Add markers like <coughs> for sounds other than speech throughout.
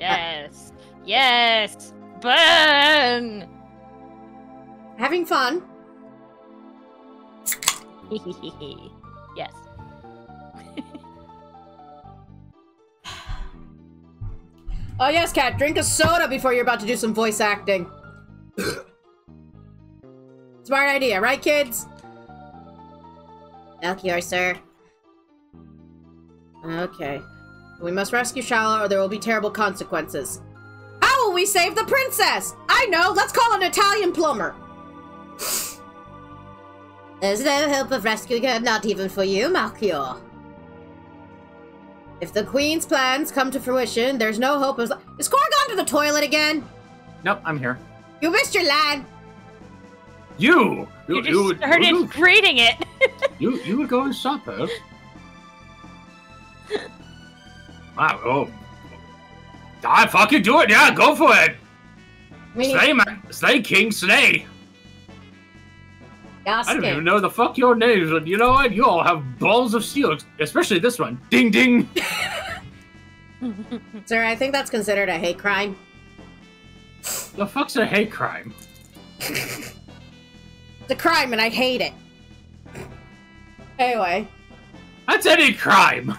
Yes. Yes. Burn. Having fun. <laughs> yes. <laughs> Oh yes, Cat, drink a soda before you're about to do some voice acting. <laughs> Smart idea, right, kids? Melchior, sir. Okay. We must rescue Schala or there will be terrible consequences. How will we save the princess? I know, let's call an Italian plumber. <sighs> There's no hope of rescuing her, not even for you, Melchior. If the queen's plans come to fruition, there's no hope of... Is Cora gone to the toilet again? Nope, I'm here. You missed your line. You! You just started you, reading it. you, you would go and stop her. Wow, oh. Ah, I fucking do it, yeah, go for it! We Slay, man. Slay, King, slay! I don't even know the fuck your names, but you know what? You all have balls of steel, especially this one. Ding ding! <laughs> Sir, I think that's considered a hate crime. the fuck's a hate crime? <laughs> It's a crime and I hate it. Anyway. That's any crime!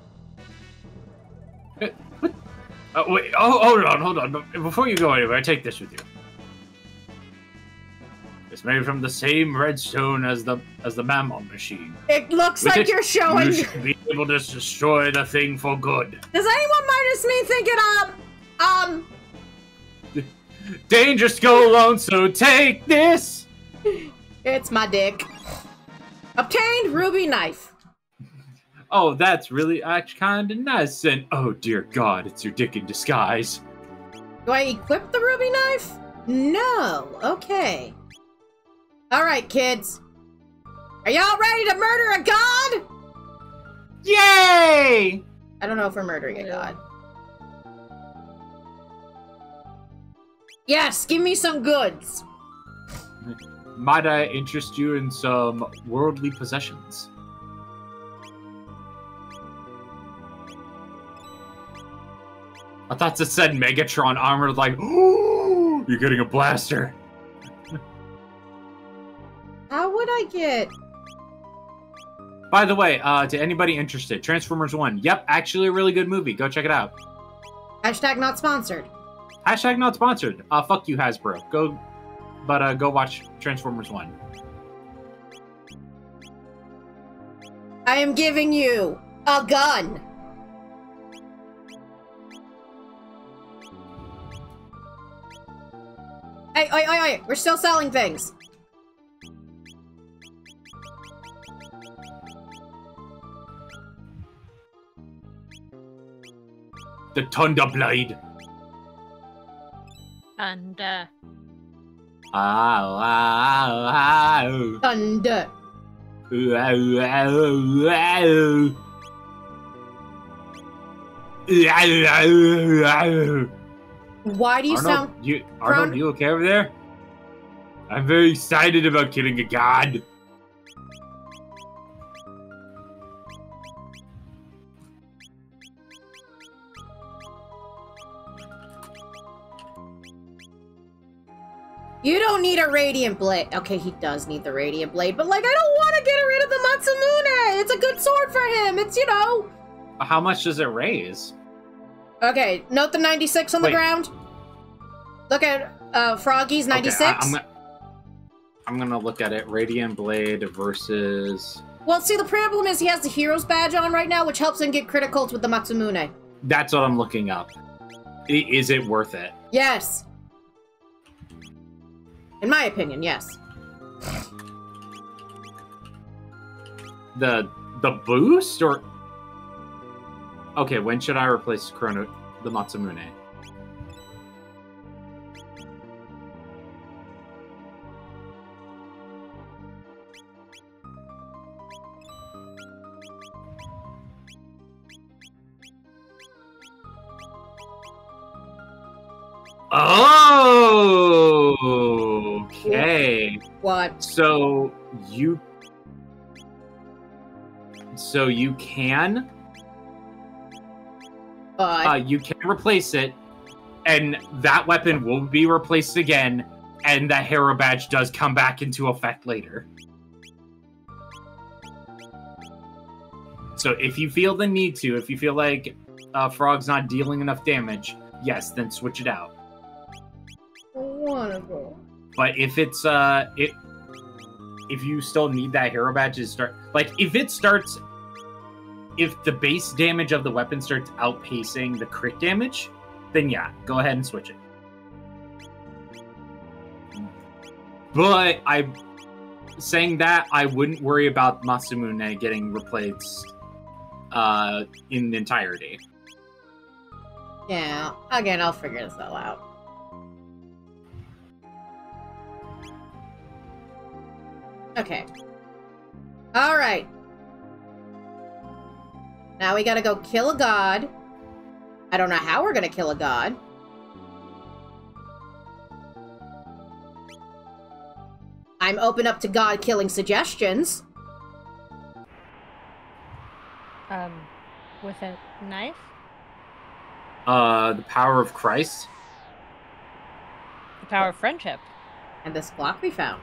Uh, wait, oh, hold on, hold on. But Before you go anywhere, take this with you. It's made from the same redstone as the as the Mammon machine. It looks With like it, you're showing. You should be able to destroy the thing for good. Does anyone minus me thinking, um, um, Dangerous go alone, so take this. it's my dick. Obtained ruby knife. Oh, that's really actually kind of nice. And oh dear God, it's your dick in disguise. Do I equip the ruby knife? No. Okay. All right, kids. Are y'all ready to murder a god? Yay! I don't know if we're murdering a god. Yes, give me some goods. Might I interest you in some worldly possessions? I thought it said Megatron armored like, <gasps> you're getting a blaster. How would I get? By the way, uh, to anybody interested, Transformers 1. Yep, actually a really good movie. Go check it out. Hashtag not sponsored. Hashtag not sponsored. Uh, fuck you, Hasbro. Go, but uh, go watch Transformers 1. I am giving you a gun. Hey, oi, oi, oi! We're still selling things. The Thunder Blade. and uh, Ow, ow, ow. Thunder. Ow, ow, ow. Why do you Arnold, sound? you, Arnold, Cron- you okay over there? I'm very excited about killing a god. You don't need a radiant blade. Okay, he does need the radiant blade, but like, I don't want to get rid of the Masamune. It's a good sword for him. It's you know. How much does it raise? Okay, note the 96 on the ground. Look at uh Froggy's 96. Okay, I, am gonna, I'm gonna look at it. Radiant Blade versus. Well, see, the problem is he has the hero's badge on right now, which helps him get criticals with the Masamune. That's what I'm looking up. Is it worth it? Yes. In my opinion, yes. The the boost or? Okay, when should I replace Chrono? the Masamune. Oh, okay. What? So you so you can But uh, you can replace it and that weapon will be replaced again and that hero badge does come back into effect later. So if you feel the need to, if you feel like uh, Frog's not dealing enough damage, yes, then switch it out. wonderful. But if it's uh it if you still need that hero badge to start like if it starts if the base damage of the weapon starts outpacing the crit damage, then yeah, go ahead and switch it. But I saying that I wouldn't worry about Masamune getting replaced uh in entirety. Yeah. Again, I'll figure this all out. Okay. All right. Now we gotta go kill a god. I don't know how we're gonna kill a god. I'm open up to god killing suggestions. Um, with a knife? Uh the power of Christ. The power of friendship. And this clock we found.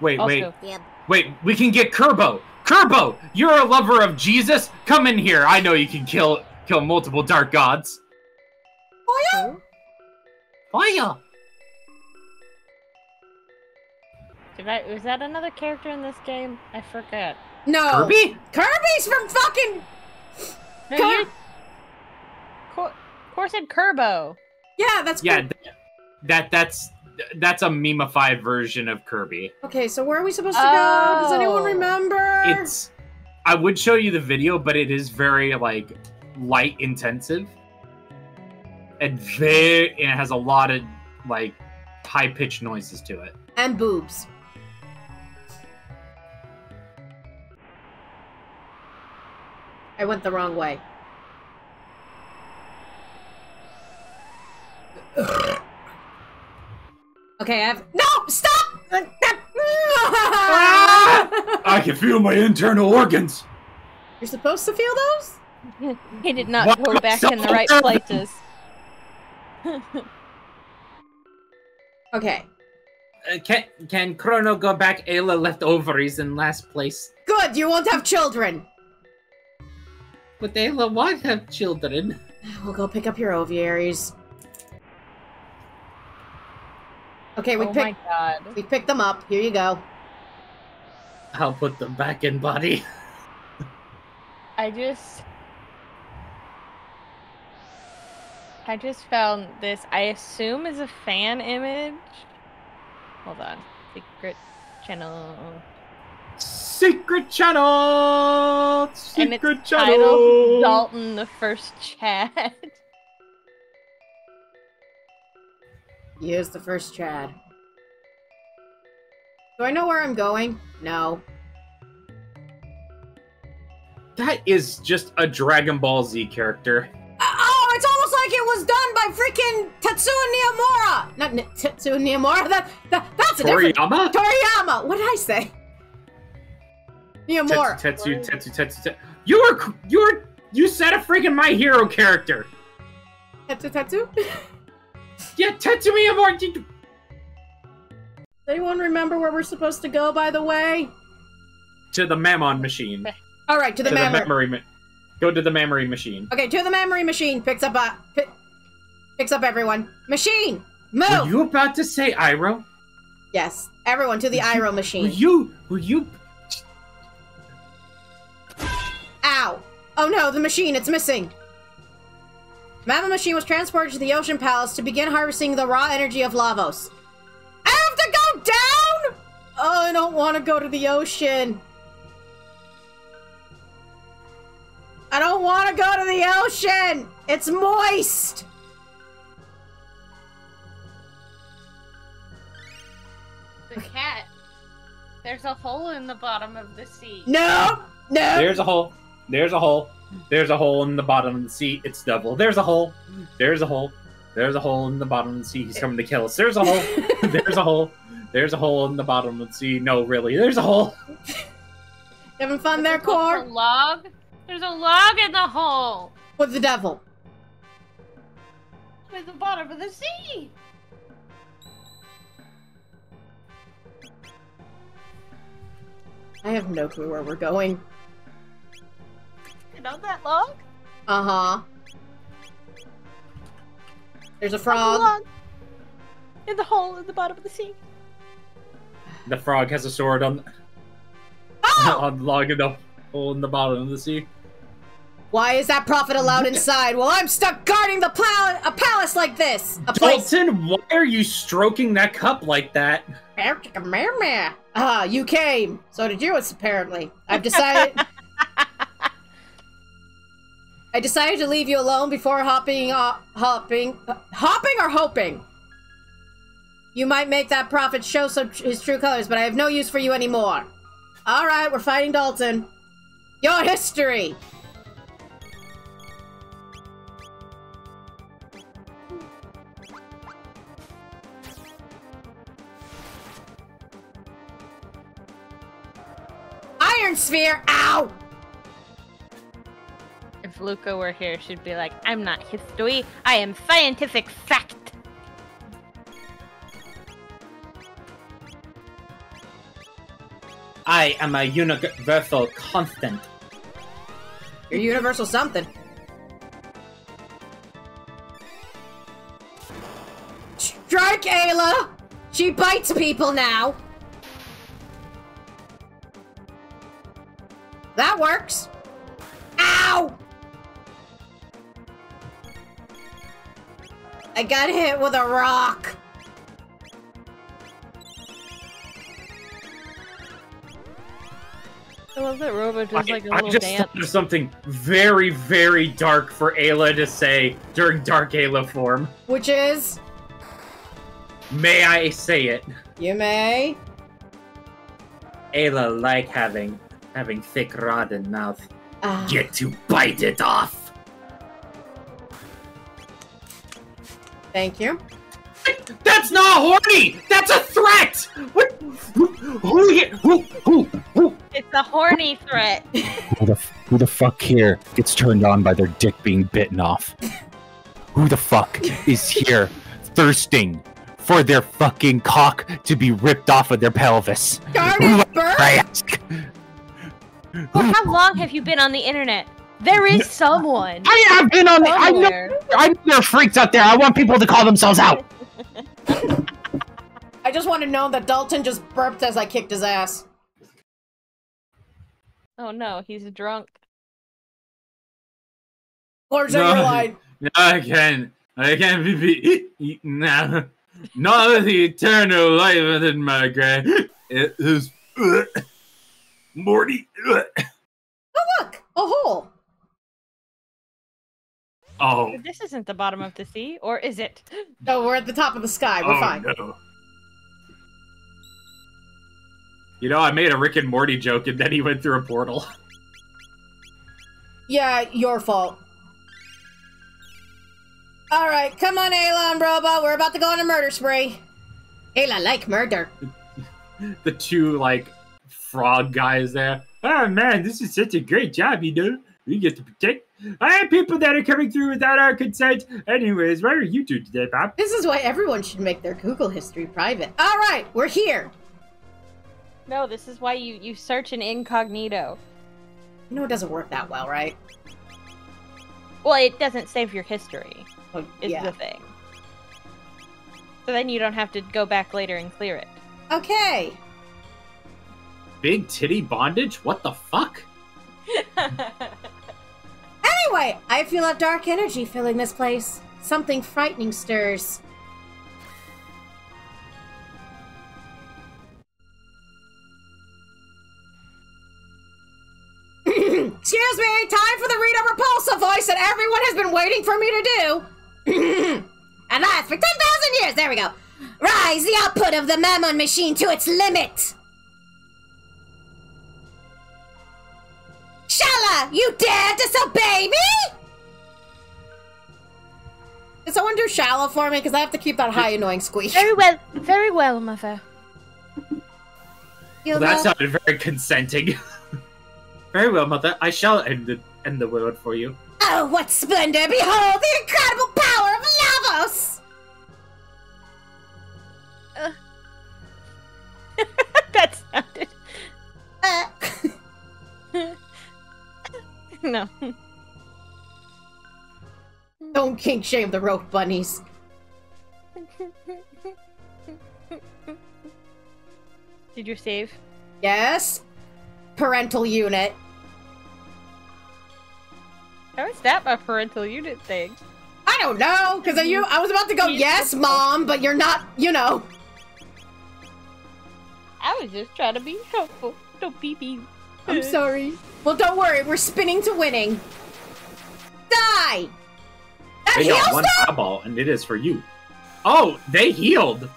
Wait, Also, wait. Wait, we can get Kerbo. Kerbo, you're a lover of Jesus. Come in here. I know you can kill kill multiple dark gods. who? Fire. Did I, was that another character in this game? I forget. No. Kirby? Kirby's from fucking No, Cor- you. Cor, Cor said Kerbo. Yeah, that's Yeah, Kir- th- that that's that's a memeified version of Kirby. Okay, so where are we supposed to go? Does anyone Oh. remember? It's I would show you the video, but it is very like light intensive. And very and it has a lot of like high pitched noises to it. and boobs. I went the wrong way. <laughs> okay, I have no stop. I can feel my internal organs. You're supposed to feel those? <laughs> he did not What? go back in the right places. <laughs> Okay, Uh, can can Chrono go back? Ayla left ovaries in last place. good. You won't have children. But Ayla won't have children. We'll go pick up your ovaries. Okay, we oh pick my god. we picked them up. Here you go. I'll put them back in body. I just. I just found this, I assume is a fan image. Hold on. Secret channel. Secret channel. and Secret it's channel. titled Dalton the First Chat. <laughs> Here's the first Chad. Do I know where I'm going? No. That is just a Dragon Ball Z character. Uh, oh, it's almost like it was done by freaking Tetsuo Niyamura. Not Tetsuo Niyamura. That, that that's a different Toriyama. Toriyama. What did I say? Niyamura. Tetsu, Tetsu, Tetsu, Tetsu. You were, you were, you said a freaking My Hero character. Tetsu Tetsu. <laughs> Yeah, Tetsu Miyamura. you- Does anyone remember where we're supposed to go? By the way. To the Mammon machine. All right, to the to the memory. memory. Ma- go to the memory machine. Okay, to the memory machine. Picks up uh, a picks up everyone. Machine, move. Were you about to say Iroh? Yes, everyone to the Iroh Were machine. you? Were you? Ow! Oh no, the machine, it's missing! Mammon Machine was transported to the Ocean Palace to begin harvesting the raw energy of Lavos. I have to go down? Oh, I don't want to go to the ocean. I don't want to go to the the ocean! It's moist! The cat. There's a hole in the bottom of the sea. No! No! There's a hole. There's a hole. There's a hole in the bottom of the sea. It's double. There's a hole. There's a hole. There's a hole in the bottom of the sea. He's coming to kill us. There's a hole. <laughs> There's a hole. There's a hole in the bottom of the sea. No, really. There's a hole. Having fun there, There's a Core? log. There's a log in the hole. With the devil. At the bottom of the sea. I have no clue where we're going. You know that log? Uh huh. There's a There's a frog. log in the hole in the bottom of the sea. The frog has a sword on Oh! <laughs> on the log in the hole in the bottom of the sea. Why is that prophet allowed <laughs> inside? Well, I'm stuck guarding the pal- a palace like this. A place. Dalton, why are you stroking that cup like that? Ah, you came. So did you, apparently. I've <laughs> decided. I decided to leave you alone before hopping, uh, hopping, hopping or hoping. You might make that prophet show some his true colors, but I have no use for you anymore. All right, we're fighting Dalton. Your history. Iron Sphere. Ow! If Lucca were here, she'd be like, I'm not history, I am scientific fact. I am a universal constant. You're universal something. Strike Ayla! She bites people now! That works! Ow! I got hit with a rock! I love that Robo does I, like a I little just dance. thought of something very, very dark for Ayla to say during Dark Ayla form. Which is. May I say it? You may. Ayla like having having thick rod in mouth. Ah. Get to bite it off. Thank you. That's not horny. That's a threat. What? Who? Who? here- Who? Who? who? It's a horny threat. <laughs> Who the, who the fuck here gets turned on by their dick being bitten off? Who the fuck is here thirsting for their fucking cock to be ripped off of their pelvis? Garnet I Bird! ask. well, how long have you been on the internet? There is someone. I have been on the. I know. I know there are freaks out there. I want people to call themselves out. <laughs> I just want to know that Dalton just burped as I kicked his ass. Oh no, he's drunk. Lord No. your line. <laughs> I can't. I can be, be eaten now. Not with the eternal life within my grave. It is uh, Morty. Uh. Oh, look! A hole! Oh. This isn't the bottom of the sea, or is it? <gasps> No, we're at the top of the sky. We're oh, fine. No. You know, I made a Rick and Morty joke, and then he went through a portal. <laughs> Yeah, your fault. Alright, come on, Ayla and Robot. We're about to go on a murder spree. Ayla like murder. <laughs> the two like frog guys there. Oh man, this is such a great job, you know. We get to protect I have people that are coming through without our consent. Anyways, what are you doing today, Bob? This is why everyone should make their Google history private. Alright, we're here. No, this is why you you search in incognito. You know it doesn't work that well, right? Well, it doesn't save your history. Oh, Is yeah. the thing. So then you don't have to go back later and clear it. Okay. Big titty bondage? What the fuck? <laughs> Anyway, I feel a dark energy filling this place. Something frightening stirs. <clears throat> Excuse me, time for the Rita Repulsa voice that everyone has been waiting for me to do. <clears throat> and last for 10,000 years. There we go. Rise the output of the Mammon machine to its limit. Schala, you dare disobey me? Did someone do Schala for me? Because I have to keep that high annoying squeak. Very well, very well, mother. Well, that sounded very consenting. <laughs> very well, mother. I shall end the end the world for you. Oh, what splendor! Behold the incredible power of Lavos! <laughs> that sounded Uh, <laughs> no. don't kink shame the rope bunnies. Did you save? Yes? Parental unit. How is that my parental unit thing? I don't know, because you I was about to go, yes, mom, but you're not, you know. I was just trying to be helpful. Don't be mean. I'm sorry. Well, don't worry, we're spinning to winning. Die! That They got heals one them? eyeball, and it is for you. Oh, they healed.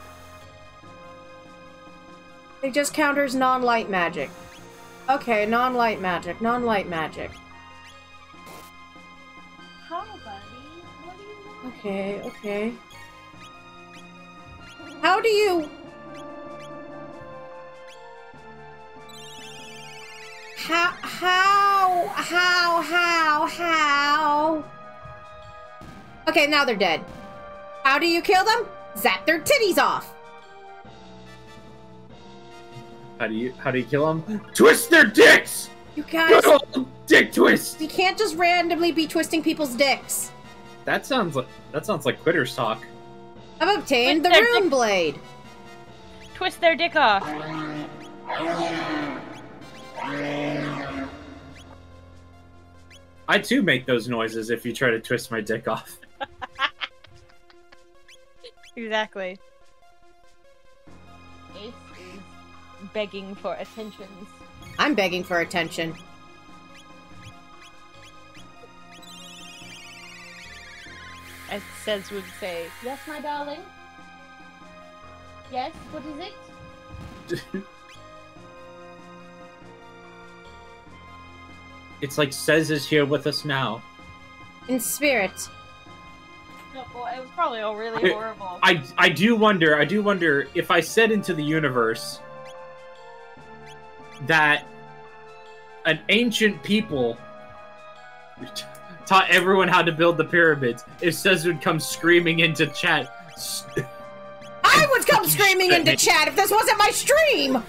It just counters non-light magic. Okay, non-light magic, non-light magic. How, buddy? What do you want? Okay, okay. How do you... How, how, how, how, how? Okay, now they're dead. How do you kill them? Zap their titties off. How do you how do you kill them? Twist their dicks. You guys, dick twist. you can't just randomly be twisting people's dicks. That sounds like that sounds like quitters talk. I've obtained the Twist their rune blade. Twist their dick off. I too make those noises if you try to twist my dick off. <laughs> Exactly. Ace is begging for attentions. I'm begging for attention. As Says would say, Yes, my darling. Yes, what is it? <laughs> it's like Says is here with us now. In spirit. No, well, it was probably all really I- horrible. I I do wonder, I do wonder if I said into the universe that an ancient people taught everyone how to build the pyramids, if Says would come screaming into chat. "S- I would come screaming into chat if this wasn't my stream!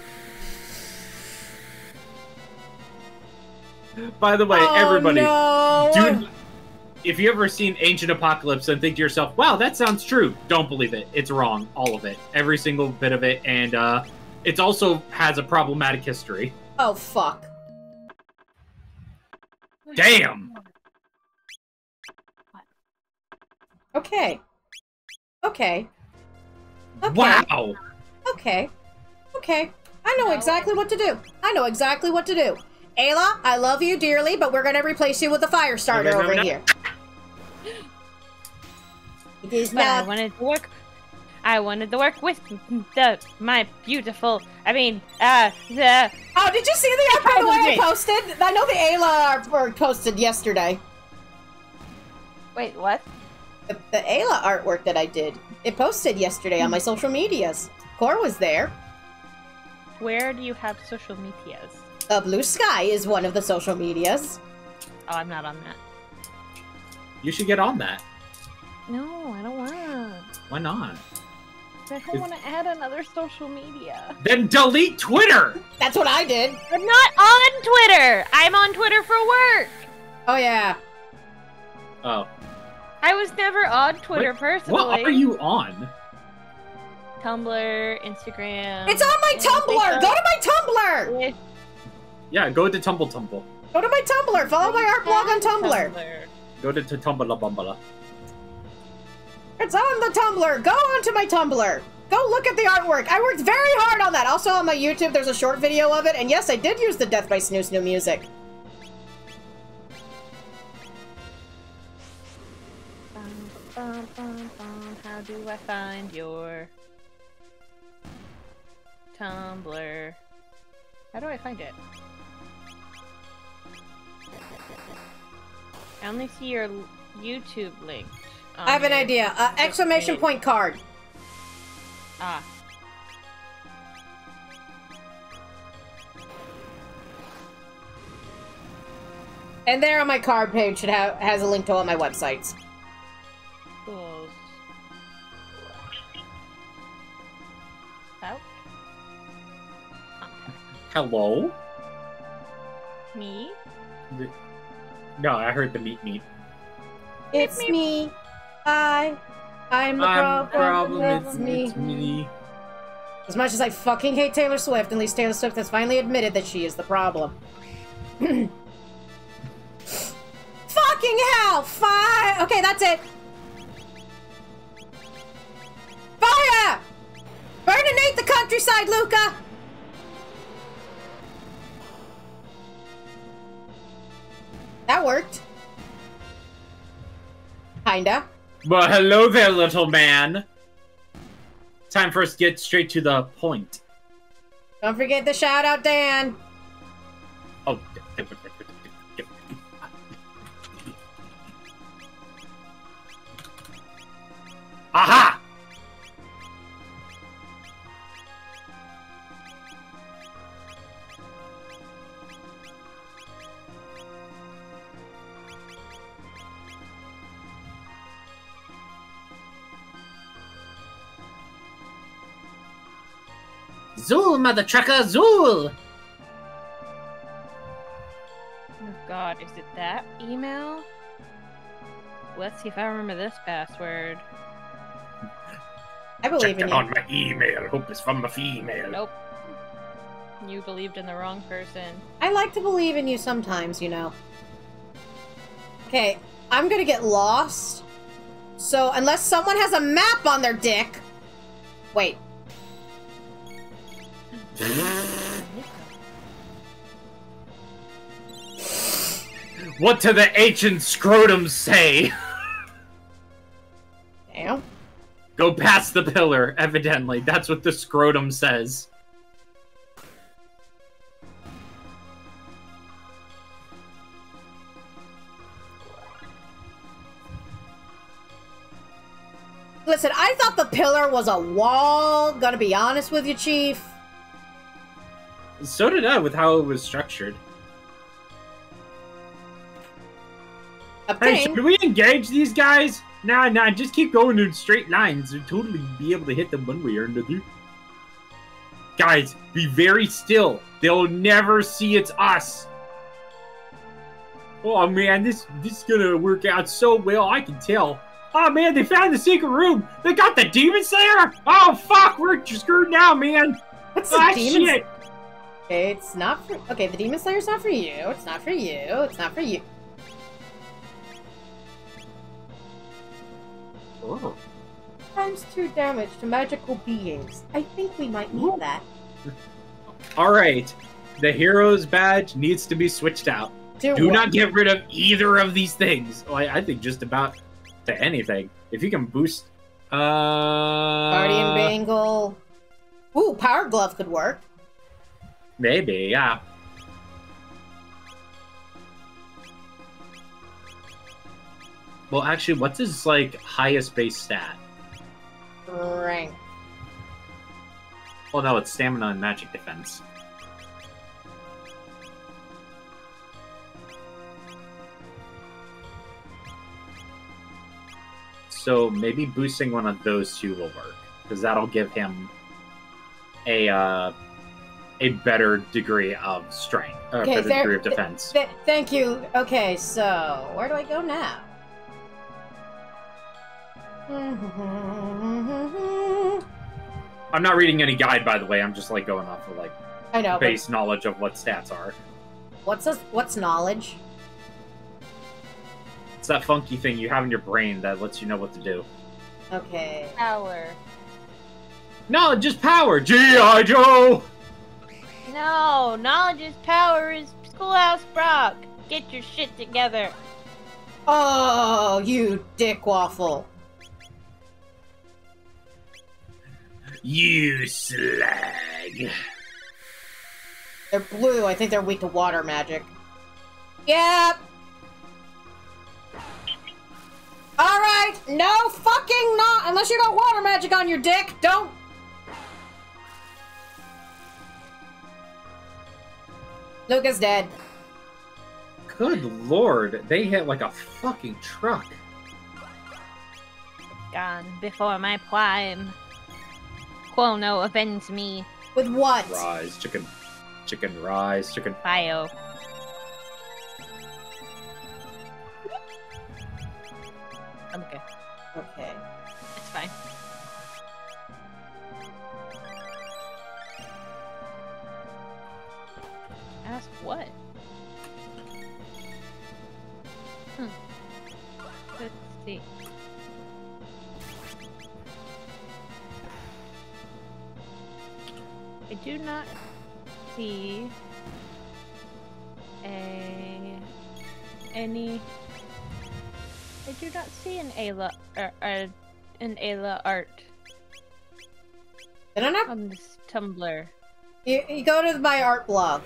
By the way, oh, everybody, no. dude, if you ever seen Ancient Apocalypse and think to yourself, "Wow, that sounds true," don't believe it. It's wrong, all of it, every single bit of it, and uh, it also has a problematic history. Oh, fuck. Damn. Okay. Okay. Okay. Wow. Okay. Okay. I know exactly what to do. I know exactly what to do. Ayla, I love you dearly, but we're gonna replace you with a fire starter Okay, over here. It is But I wanted to work. I wanted to work with the my beautiful. I mean, uh, the Oh, did you see the art by the way I posted? I know the Ayla artwork posted yesterday. wait, what? The, the Ayla artwork that I did. It posted yesterday on my social medias. Core was there. Where do you have social medias? Uh, Blue Sky is one of the social medias. Oh, I'm not on that. You should get on that. No, I don't want. To. Why not? I don't want to add another social media. Then delete Twitter. That's what I did. I'm not on Twitter. I'm on Twitter for work. Oh yeah. Oh, I was never on Twitter What- personally. what are you on? Tumblr, Instagram. It's on my Tumblr. Go to my Tumblr. With Yeah, go to Tumble Tumble. Go to my Tumblr. Follow my art blog on Tumblr. Go to to Tumbala Bumbala. It's on the Tumblr. Go onto my Tumblr. Go look at the artwork. I worked very hard on that. Also on my YouTube, there's a short video of it. And yes, I did use the Death by Snoo Snoo music. Bum, bum, bum, bum. How do I find your Tumblr? How do I find it? I only see your YouTube link. I have an idea. Uh, exclamation point Carrd. Ah. And there on my Carrd page should have has a link to all my websites. Cool. Out. Hello? Me? No, I heard the meat meat. It's me. I. I'm the I'm problem. problem. It's It's, me. it's me. As much as I fucking hate Taylor Swift, at least Taylor Swift has finally admitted that she is the problem. <clears throat> fucking hell! Fire! Okay, that's it. Fire! Burninate the countryside, Lucca! That worked. Kinda. Well, hello there, little man. Time for us to get straight to the point. Don't forget the shout out, Dan. Oh. Aha! Zool, mother trucker, Zool! Oh god, is it that email? Let's see if I remember this password. I believe in Check you. on my email. Hope it's from a female. Nope. You believed in the wrong person. I like to believe in you sometimes, you know. Okay, I'm gonna get lost. So, unless someone has a map on their dick. Wait. What do the ancient scrotums say? Damn. Go past the pillar, evidently. That's what the scrotum says. Listen, I thought the pillar was a wall. Gonna be honest with you, Chief. So did I with how it was structured. Hey, should we engage these guys? Nah, nah, just keep going in straight lines. You'll totally be able to hit them one way or another. Guys, be very still. They'll never see it's us. Oh man, this this is gonna work out so well. I can tell. Oh man, they found the secret room. They got the demon slayer. Oh fuck, we're screwed now, man. What's the Ah demon? shit. Okay, it's not for. Okay, the demon slayer's not for you. It's not for you. It's not for you. Oh. Times two damage to magical beings. I think we might need that. All right, the hero's badge needs to be switched out. Do, Do not get rid of either of these things. Well, I, I think just about to anything. If you can boost, uh, Guardian Bangle. Ooh, Power Glove could work. Maybe, yeah. Well, actually, what's his like highest base stat? Rank. Well, no, it's stamina and magic defense. So maybe boosting one of those two will work because that'll give him a uh, a better degree of strength, or Okay, a better there- degree of defense. Th- thank you. Okay, so where do I go now? <laughs> I'm not reading any guide, by the way. I'm just like going off of like I know. But base knowledge of what stats are. what's this, what's knowledge? It's that funky thing you have in your brain that lets you know what to do. Okay. Power. No, just power. G.I. Joe! No, knowledge is power is Schoolhouse Brock. Get your shit together. Oh, you dick waffle. You slag. They're blue. I think they're weak to water magic. Yep. Alright, no fucking not unless you got water magic on your dick. Don't. Lucca's dead. Good lord, they hit like a fucking truck. Gone before my prime. Quono avenge me. With what? Rise, chicken, chicken rise, chicken. Bio. I'm okay. Okay. Ask what? Hmm. Let's see. I do not see a any I do not see an Ayla or uh, an Ayla art I don't know. on this Tumblr. You, you go to my art blog.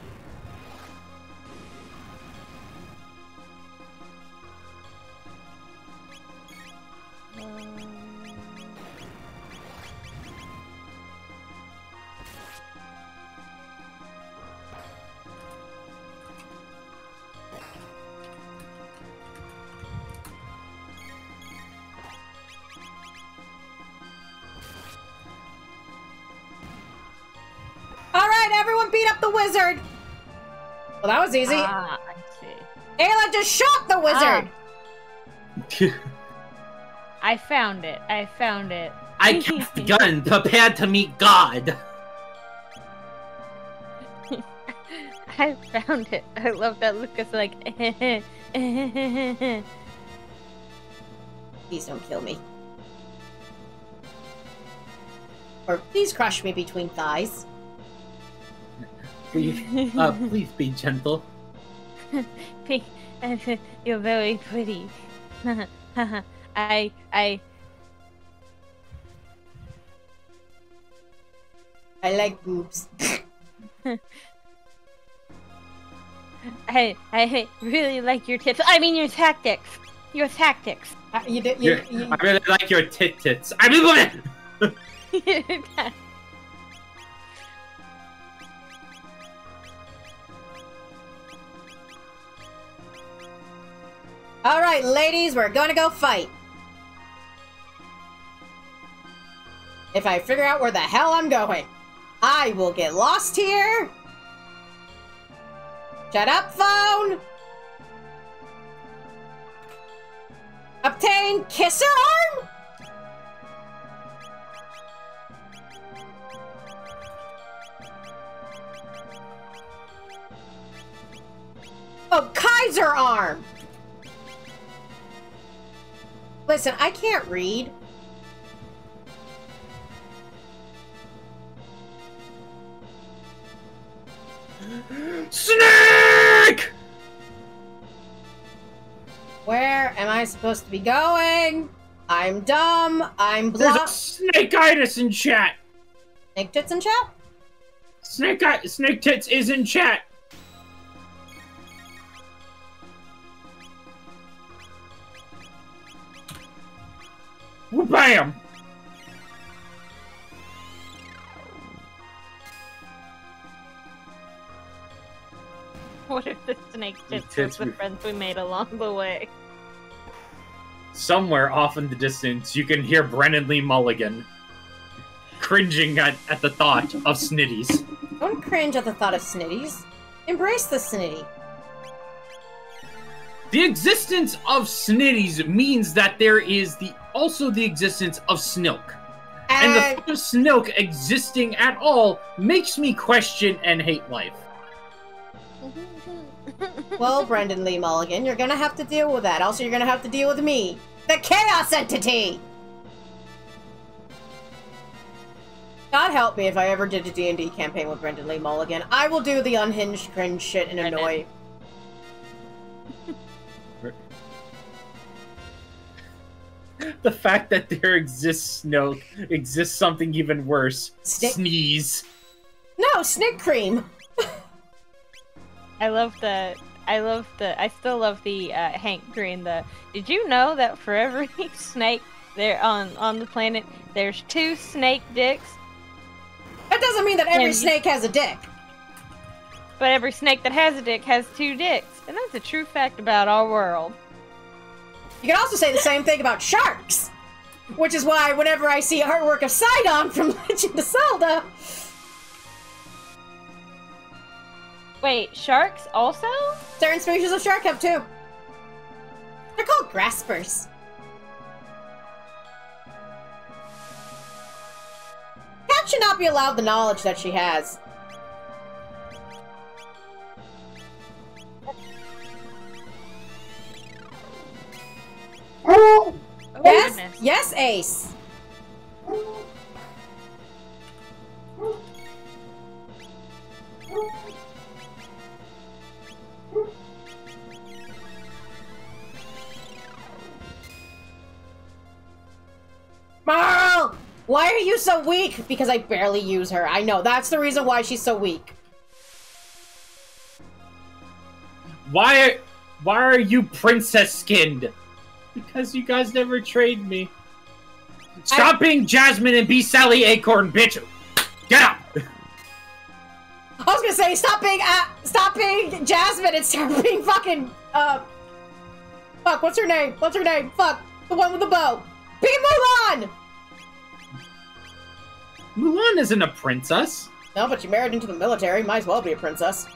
Beat up the wizard! Well, that was easy. Ah, I see. Ayla just shot the wizard! <laughs> I found it. I found it. I kept the gun, prepared to meet God. <laughs> I found it. I love that Lucas like. <laughs> Please don't kill me. Or please crush me between thighs. Please, uh, please be gentle. <laughs> Pink, <laughs> you're very pretty. <laughs> I, I, I like boobs. I, I really like your tits. I mean your tactics. Your tactics. Uh, you did. You, You're- you, I really like your tit tits. I mean, All right, ladies, we're gonna go fight. If I figure out where the hell I'm going, I will get lost here. Shut up, phone. Obtain kisser arm. Oh, Kaiser arm. Listen, I can't read. snake! Where am I supposed to be going? I'm dumb. I'm There's a blind. snakeitis in chat. Snake tits in chat? Snake snake tits is in chat. Bam! <laughs> What if the snake Your tips was the were- friends we made along the way? Somewhere off in the distance, you can hear Brennan Lee Mulligan cringing at, at the thought of Snitties. Don't cringe at the thought of snitties. Embrace the snitty. The existence of Snitties means that there is the also the existence of Snilk. And the And thought of Snilk existing at all makes me question and hate life. <laughs> well, Brendan Lee Mulligan, you're gonna have to deal with that. Also, you're gonna have to deal with me, the Chaos Entity. God help me if I ever did a D&D campaign with Brendan Lee Mulligan. I will do the unhinged cringe shit and Brendan. annoy. <laughs> the fact that there exists no exists something even worse. Snake- Sneeze. No, Snick Cream. I love the. I love the. I still love the uh, Hank Green. The. Did you know that for every <laughs> snake there on on the planet, there's two snake dicks, That doesn't mean that every Yeah, you- snake has a dick. but every snake that has a dick has two dicks, and that's a true fact about our world. You can also say the same thing about sharks. Which is why whenever I see artwork of Sidon from <laughs> Legend of Zelda, Wait, sharks also? certain species of shark have too. They're called graspers. Cat should not be allowed the knowledge that she has. Oh yes, goodness. yes, Ace. Marle! Why are you so weak? Because I barely use her. I know. That's the reason why she's so weak. Why why are you princess skinned? Because you guys never trade me. Stop being Jasmine and be Sally Acorn, bitch! Get up! I was gonna say, stop being, uh, stop being Jasmine and start <laughs> being fucking, uh, fuck, what's her name? What's her name? Fuck, the one with the bow. Be Mulan! Mulan isn't a princess. No, but you married into the military, might as well be a princess.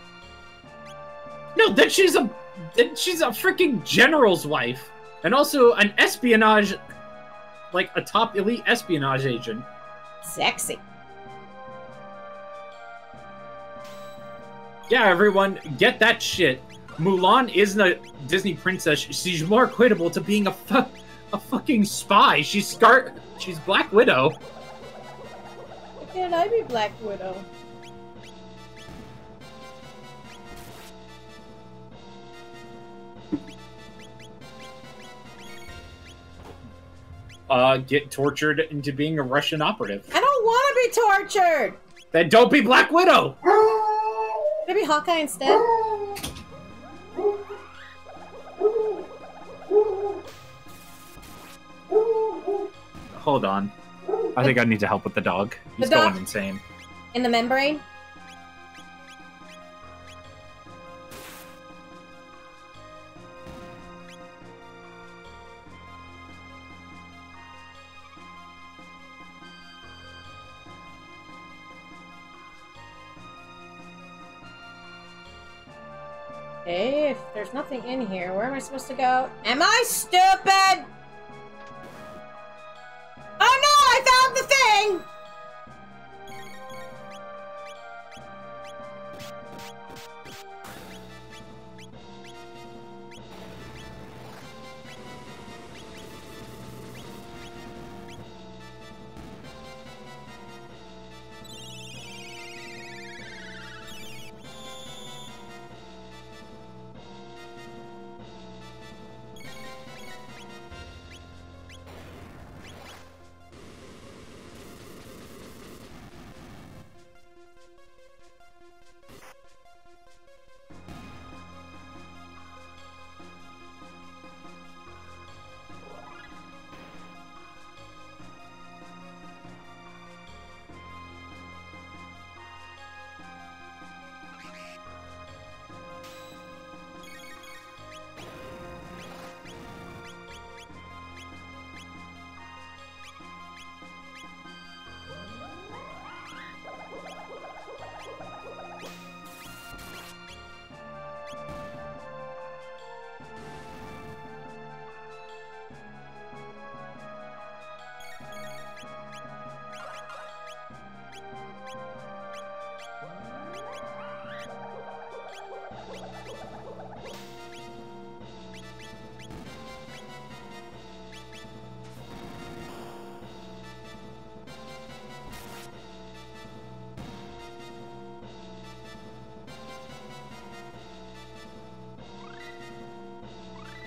No, then she's a then she's a freaking general's wife. And also an espionage like a top elite espionage agent. Sexy. Yeah, everyone, get that shit. Mulan isn't a Disney princess. She's more equitable to being a fu- a fucking spy. She's Scar. She's Black Widow. Can I be Black Widow? Uh, get tortured into being a Russian operative. I don't want to be tortured! Then don't be Black Widow. Maybe Hawkeye instead? Hold on. I think I need to help with the dog. He's The dog- going insane. In the membrane? If there's nothing in here, where am I supposed to go? Am I stupid? Oh no, I found the thing!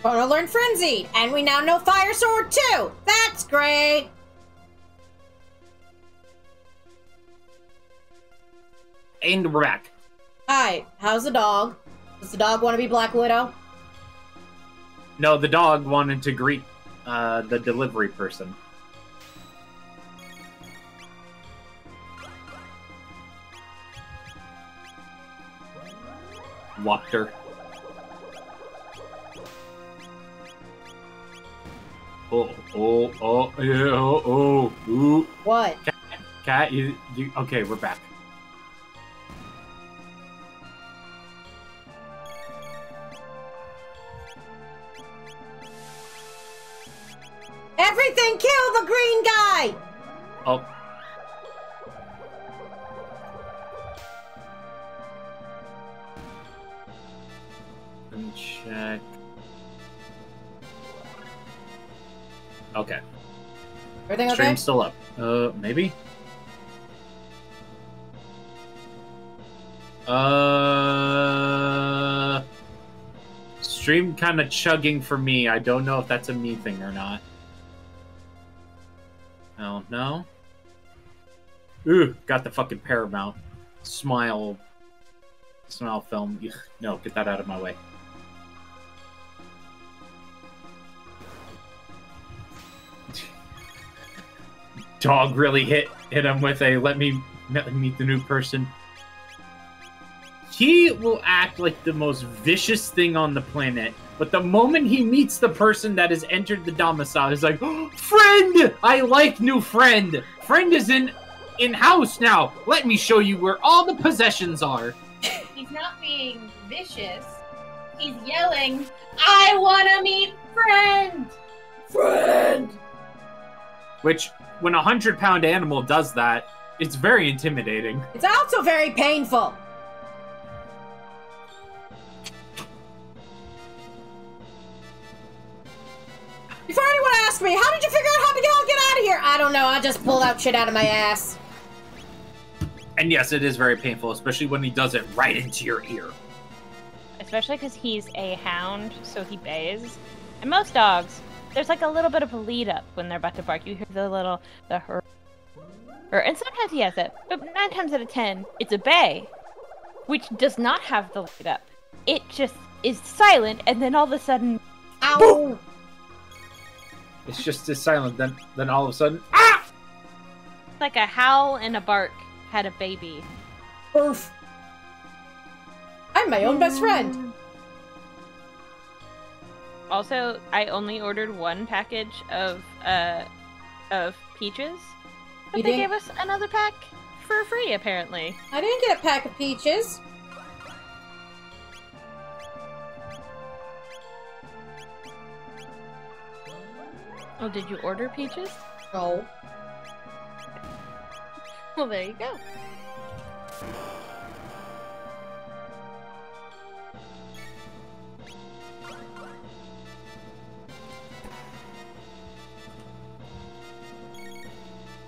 Chrono learned Frenzied, and we now know Fire Sword too! That's great! And we're back. Hi, how's the dog? Does the dog want to be Black Widow? No, the dog wanted to greet uh, the delivery person. Water. Oh, oh, oh, yeah, oh, oh, ooh. What? Cat, you, you, okay, we're back. Maybe? Uh. Stream kind of chugging for me. I don't know if that's a me thing or not. I don't know. Ooh, got the fucking Paramount. Smile. Smile film. Ugh, no, get that out of my way. Dog really hit hit him with a let me let me meet the new person. He will act like the most vicious thing on the planet, but the moment he meets the person that has entered the domicile, he's like, "Oh, "Friend, I like new friend. Friend is in in house now. Let me show you where all the possessions are." He's not being vicious. He's yelling, I want to meet friend! Friend! Which, when a hundred pound animal does that, it's very intimidating. It's also very painful. Before anyone asks me, how did you figure out how to get, get out of here? I don't know. I just pulled out shit out of my ass. And yes, it is very painful, especially when he does it right into your ear. Especially because he's a hound, so he bays. And most dogs, there's like a little bit of a lead up when they're about to bark. You hear the little, the her. Or, and sometimes he has it, but nine times out of ten, it's a bay, which does not have the lead up. It just is silent, and then all of a sudden, Ow! It's just as silent. Then, then all of a sudden, ah! it's like a howl and a bark had a baby. Oof. I'm my own best friend. Also, I only ordered one package of uh of peaches, but You they didn't- gave us another pack for free apparently. I didn't get a pack of peaches. Oh, did you order peaches? No. Well, there you go.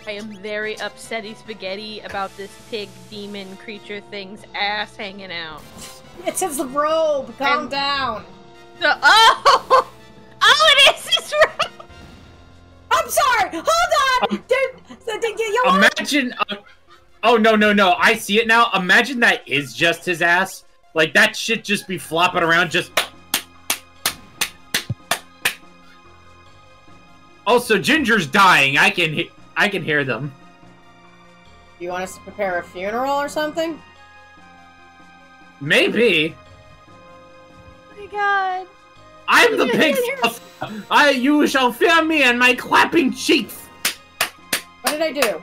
I am very upsetty spaghetti about this pig demon creature thing's ass hanging out. It's his robe. Calm And- down. The- oh! <laughs> Oh, it is his room! I'm sorry. Hold on. Dude, so did you, you Imagine. Uh, oh no no no! I see it now. Imagine that is just his ass. Like that shit just be flopping around. Just. Also, Ginger's dying. I can he- I can hear them. Do you want us to prepare a funeral or something? Maybe. Oh my god. I'm the pig. I you shall fear me and my clapping cheeks. What did I do?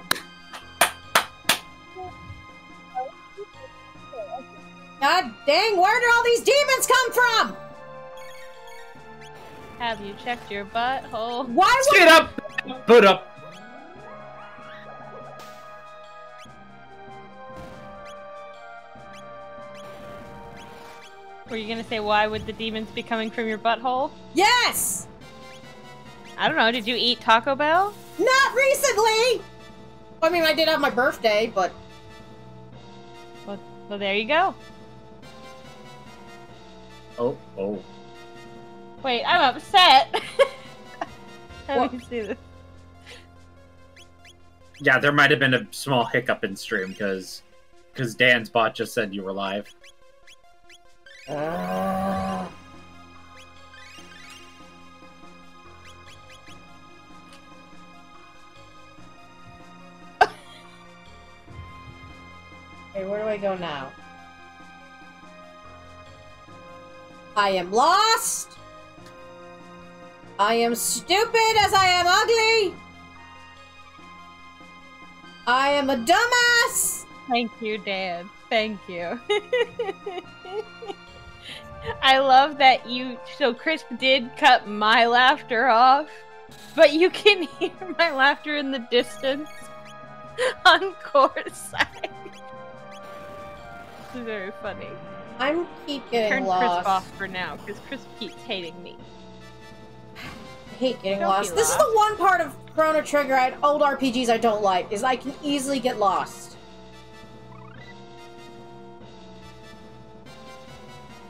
God dang, where did all these demons come from? Have you checked your butthole? Why would Get up. Put up. Were you gonna say why would the demons be coming from your butthole? Yes! I don't know. Did you eat Taco Bell? Not recently! I mean, I did have my birthday, but Well, well there you go. Oh oh. Wait, I'm upset. <laughs> Let What? me see this. Yeah, there might have been a small hiccup in stream because because Dan's bot just said you were live. Ah. <laughs> Okay, where do I go now? I am lost. I am stupid as I am ugly. I am a dumbass. Thank you, Dan. Thank you. <laughs> <laughs> I love that you. So Krisp did cut my laughter off, but you can <laughs> hear my laughter in the distance <laughs> on Core's side. This is very funny. I'm keep getting Turn lost. Krisp off for now because Krisp keeps hating me. I <sighs> hate getting lost. be This is the one part of Chrono Trigger and old RPGs I don't like is I can easily get lost.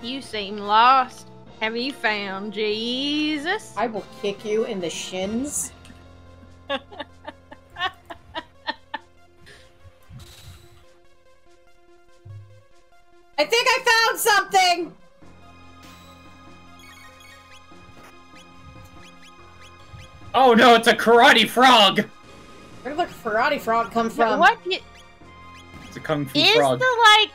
You seem lost. Have you found Jesus? I will kick you in the shins. <laughs> I think I found something. Oh no, it's a karate frog! Where did the karate frog come from? what i- It's a kung fu is frog. the like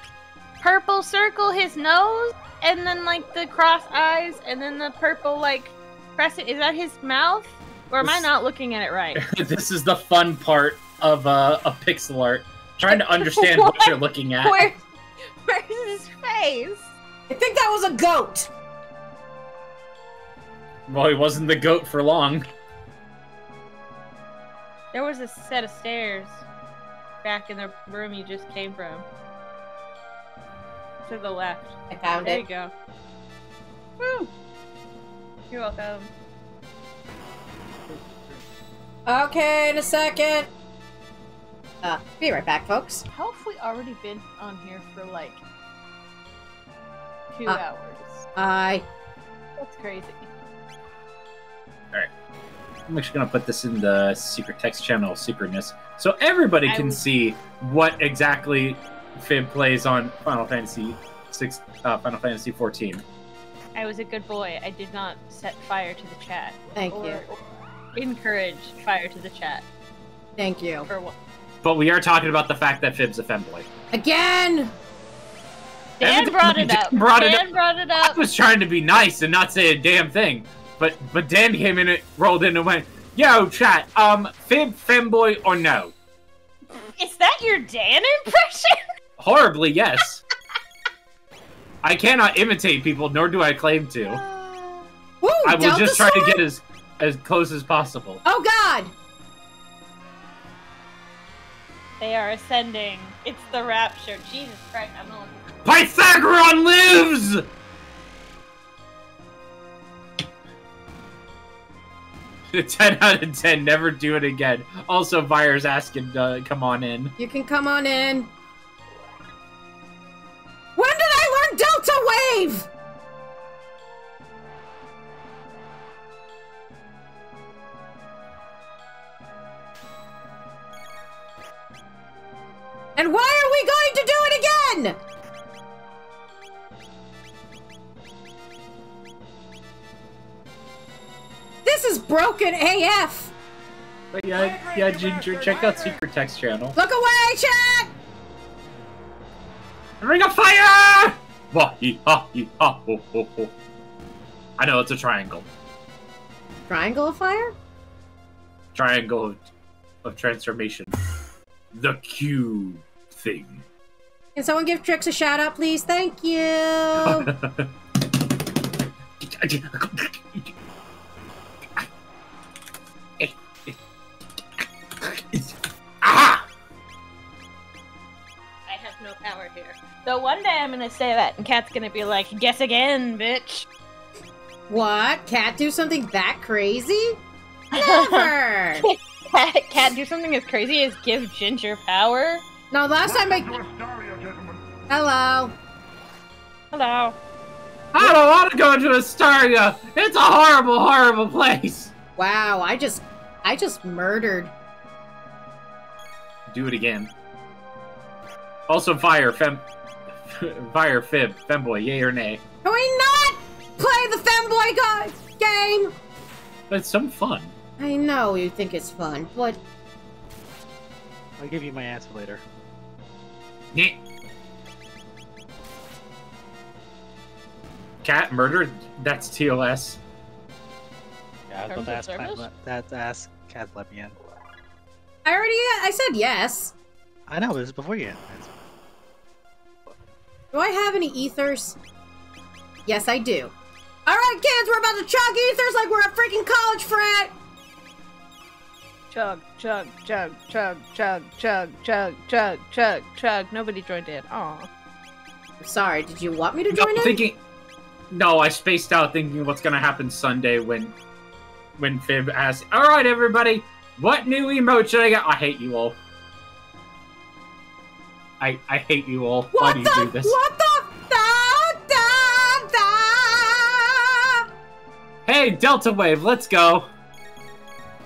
purple circle his nose, and then like the cross eyes, and then the purple like crescent? Is that his mouth? Or am I not looking at it right? <laughs> this is the fun part of uh, a pixel art. Trying to <laughs> understand what What? you're looking at. Where, where's his face? I think that was a goat. Well, he wasn't the goat for long. There was a set of stairs back in the room you just came from. To the left. I found There it. There you go. Woo! You're welcome. Okay, in a second. Uh, be right back, folks. How have we already been on here for like two Uh, hours? I. That's crazy. All right. I'm actually gonna put this in the secret text channel secretness, so everybody I can see what exactly Fib plays on Final Fantasy six, uh, Final Fantasy 14. I was a good boy. I did not set fire to the chat. Thank or, you. or encourage fire to the chat Thank you. for what? But we are talking about the fact that Fib's a femboy. Again! Dan Every- brought it Dan up. brought it Dan brought it up. I was trying to be nice and not say a damn thing, but but Dan came in, and rolled in, and went, "Yo, chat, um, Fib femboy or no?" Is that your Dan impression? <laughs> Horribly, yes. I cannot imitate people, nor do I claim to. Woo! I will Delta just try to get as as close as possible. Oh god! They are ascending. It's the rapture. Jesus Christ, I'm gonna look. Pythagoron lives! A <laughs> 10 out of 10, never do it again. Also, Vire's asking to come on in. You can come on in. Did Delta Wave? And why are we going to do it again? This is broken AF. But yeah, yeah, Ginger, check out Secret Text channel. Look away, chat! Ring of Fire! Wah, yee, ha, yee, ha, ho, ho, ho. I know, it's a triangle. Triangle of fire? Triangle of, of transformation. The cube thing. Can someone give Trix a shout out, please? Thank you. <laughs> <laughs> So one day I'm gonna say that, and Cat's gonna be like, "Guess again, bitch." what? Cat do something that crazy? <laughs> Never. Cat, Cat do something as crazy as give Ginger power. no, last time I. Hello. Hello. I don't want to go to Astaria. It's a horrible, horrible place. Wow, I just, I just murdered. Do it again. Also, fire, fem, <laughs> fire, fib, femboy, yay or nay. Can we not play the femboy guy game? That's some fun. I know you think it's fun, but I'll give you my answer later. Nyeh. Cat murdered? That's TOS. Yeah, I was Terms about to ask, Cat- that, ask Cat let me in. I already, I said yes. I know, but it's before you answer. Do I have any ethers? Yes, I do. All right, kids, we're about to chug ethers like we're a freaking college frat. Chug, chug, chug, chug, chug, chug, chug, chug, chug, chug. Nobody joined in. Aw. I'm sorry. Did you want me to No, join in? thinking. No, I spaced out thinking what's gonna happen Sunday when, when Fib asks, "All right, everybody, what new emote should I get?" I hate you all. I I hate you all. Why What do the? you do this? What the? Da, da, da. Hey, Delta Wave, let's go.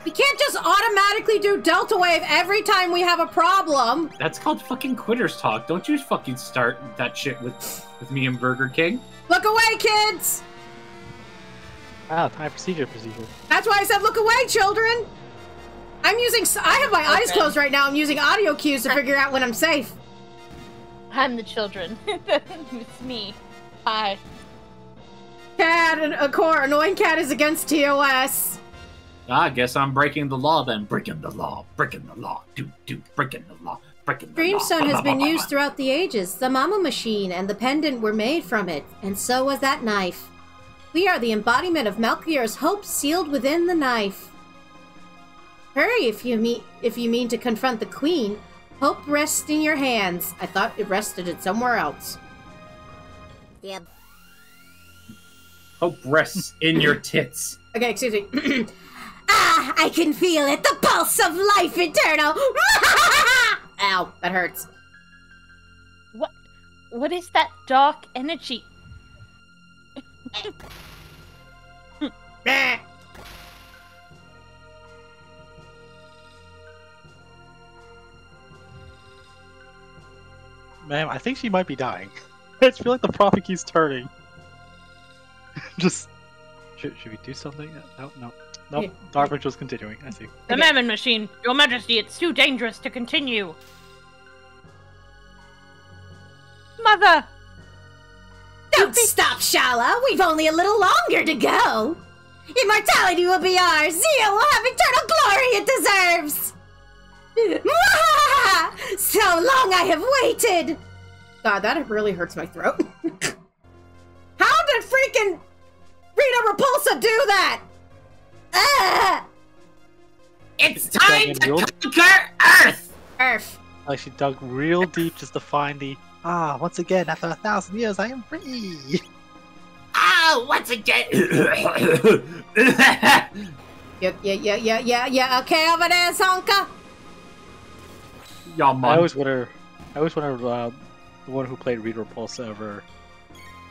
We can't just automatically do Delta Wave every time we have a problem. That's called fucking quitters talk. Don't you fucking start that shit with with me and Burger King. Look away, kids. Wow, time procedure, procedure. That's why I said look away, children. I'm using. I have my eyes closed right now. I'm using audio cues to figure out when I'm safe. I'm the children. <laughs> it's me. Hi. Cat and a core annoying cat is against TOS. Ah, I guess I'm breaking the law then. Breaking the law. Breaking the law. Do do breaking the law. Breaking the law. Dreamstone has been used <laughs> throughout the ages. The Mammon Machine and the pendant were made from it, and so was that knife. We are the embodiment of Melchior's hope sealed within the knife. Hurry if you mean if you mean to confront the Queen. Hope rests in your hands. I thought it rested it somewhere else. Yep. Hope rests in your <laughs> tits. Okay, excuse me. <clears throat> ah, I can feel it. The pulse of life eternal. <laughs> Ow, that hurts. What? What is that dark energy? <laughs> Ma'am, I think she might be dying. <laughs> I just feel like the prophet keeps turning. <laughs> just. Should, should we do something? No, no. No, Yeah. Dark Ritual's continuing. I see. The Okay. Mammon Machine, Your Majesty, it's too dangerous to continue. Mother! Don't stop, Schala. We've only a little longer to go. Immortality will be ours. Zeal will have eternal glory it deserves. Mwahaha! <laughs> so long I have waited. God, that really hurts my throat. <laughs> How did freaking Rita Repulsa do that? Ah! It's time to conquer Earth. Earth. Like she dug real deep just to find the. Ah, once again, after a thousand years, I am free! Ah, once again. <coughs> Yeah, yeah, yeah, yeah, yeah, yeah. Okay, over there, Sonka. Y'all, I always wonder. I always wonder uh, the one who played Rita Repulsa ever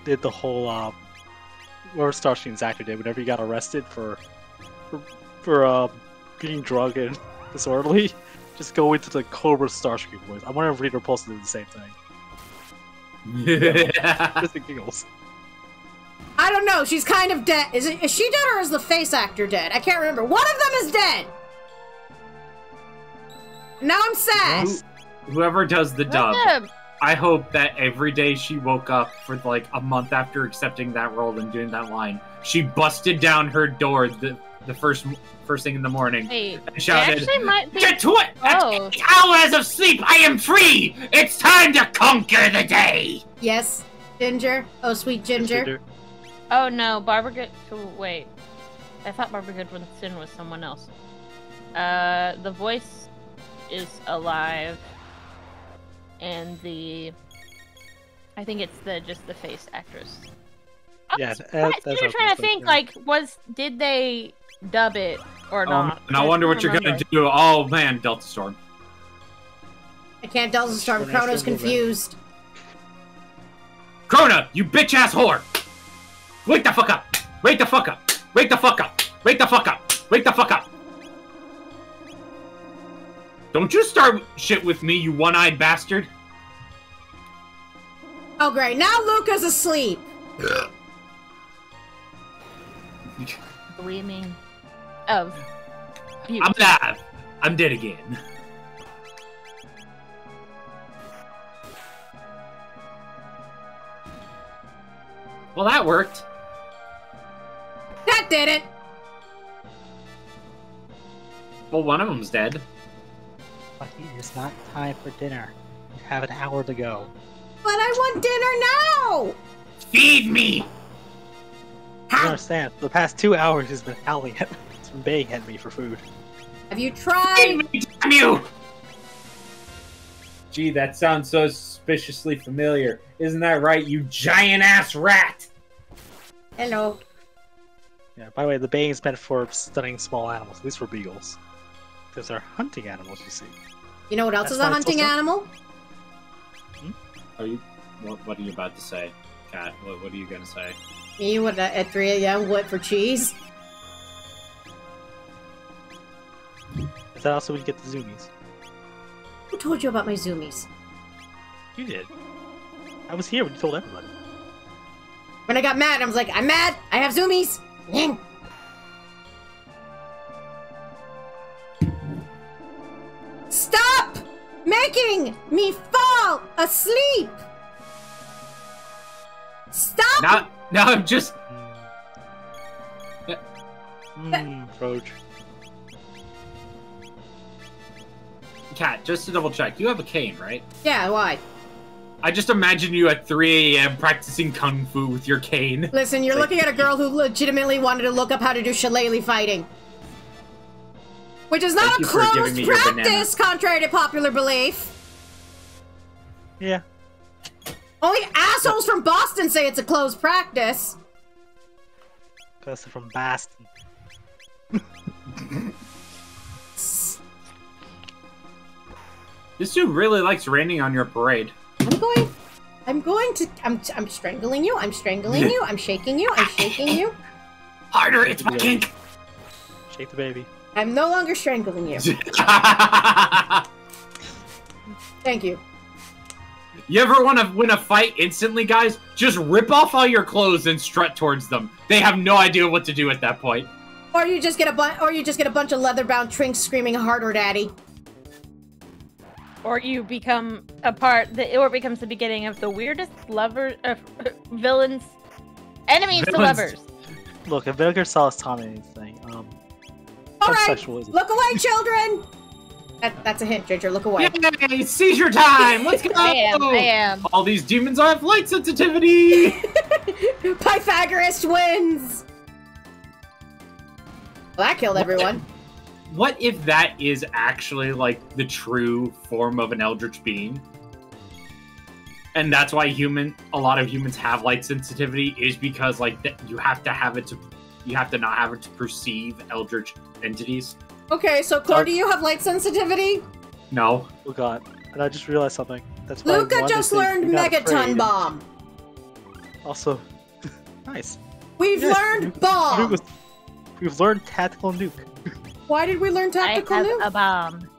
did the whole. Uh, or Starscream's actor did whenever he got arrested for for, for uh, being drunk and <laughs> disorderly. <laughs> Just go into the Cobra Starscream voice. I wonder if Rita Repulsa did the same thing. Yeah. <laughs> Just the giggles. I don't know. She's kind of dead. Is it? Is she dead or is the face actor dead? I can't remember. One of them is dead. Now I'm sad. Who- Whoever does the dub, I hope that every day she woke up for like a month after accepting that role and doing that line, she busted down her door the the first first thing in the morning Wait, and shouted, might be. "Get to it! Oh. eight hours of sleep, I am free. It's time to conquer the day." Yes, Ginger. Oh, sweet Ginger. Oh no, Barbara Good. oh, Wait, I thought Barbara Goodwinson was someone else. Uh, the voice is alive, and the I think it's the just the face actress. I Yeah, was that- trying- that's we what were I trying to think thinking. like was did they dub it or Um, not? and I wonder what you're gonna do. Oh man, Delta Storm. I can't Delta Storm. When Chrono's confused. Krona, you bitch ass whore. Wake the fuck up! Wake the fuck up! Wake the fuck up! Wake the fuck up! Wake the fuck up! Don't you start shit with me, you one-eyed bastard! Oh, great. Now Lucca's asleep. <laughs> Gleaming of beauty. I'm alive! I'm dead again. Well, that worked. That did it. Well, one of them's dead. Lucky, it's not time for dinner. You have an hour to go. But I want dinner now. Feed me! I don't understand. The past two hours, he's been howling at me. He's been baying at me for food. Have you Feed tried? me, damn you! Gee, that sounds so suspiciously familiar. Isn't that right, you giant ass rat? Hello. Yeah. By the way, the baying is meant for stunning small animals. At least for beagles, because they're hunting animals. You see. You know what else That's is a hunting also- animal? Are you? What, what are you about to say, Cat? What, what are you gonna say? Me what, uh, at 3 a.m. What for cheese? Is that also when you get the zoomies? Who told you about my zoomies? You did. I was here when you told everybody. When I got mad, I was like, I'm mad. I have zoomies. Stop making me fall asleep. Stop. Now, now I'm just. Mmm, Froge. Cat, just to double check, you have a cane, right? Yeah, why? I just imagine you at 3 a.m. practicing kung fu with your cane. Listen, you're looking at a girl who legitimately wanted to look up how to do shillelagh fighting. Which is not Thank a you for giving closed me your banana. practice, contrary to popular belief. Yeah. Only assholes from Boston say it's a closed practice. Because they're from Boston. This dude really likes raining on your parade. I'm going. I'm going to. I'm. I'm strangling you. I'm strangling you. I'm shaking you. I'm shaking you. Harder, it's my kink! Shake the baby. I'm no longer strangling you. <laughs> Thank you. you ever want to win a fight instantly, guys? Just rip off all your clothes and strut towards them. They have no idea what to do at that point. Or you just get a bu- or you just get a bunch of leather-bound trinks screaming harder, daddy. Or you become a part, the, or it becomes the beginning of the weirdest lover, uh, <laughs> villains, enemies to lovers. Look, if Vinegar saw us Tommy anything, All right, sexual look away, children. That, that's a hint, Ginger. Look away. Yay! Seizure time! Let's <laughs> go! I am, I am. All these demons have light sensitivity! <laughs> Pythagoras wins. Well, that killed everyone. what if that is actually like the true form of an eldritch being? And that's why human a lot of humans have light sensitivity is because like you have to have it to you have to not have it to perceive eldritch entities. Okay, so Core, do you have light sensitivity? No. oh god. And I just realized something. That's why Lucca just learned Megaton afraid. Bomb. Also, nice. We've Yes, learned bomb. was- We've learned tactical nuke. Why did we learn tactical I tactical have nuke? a bomb.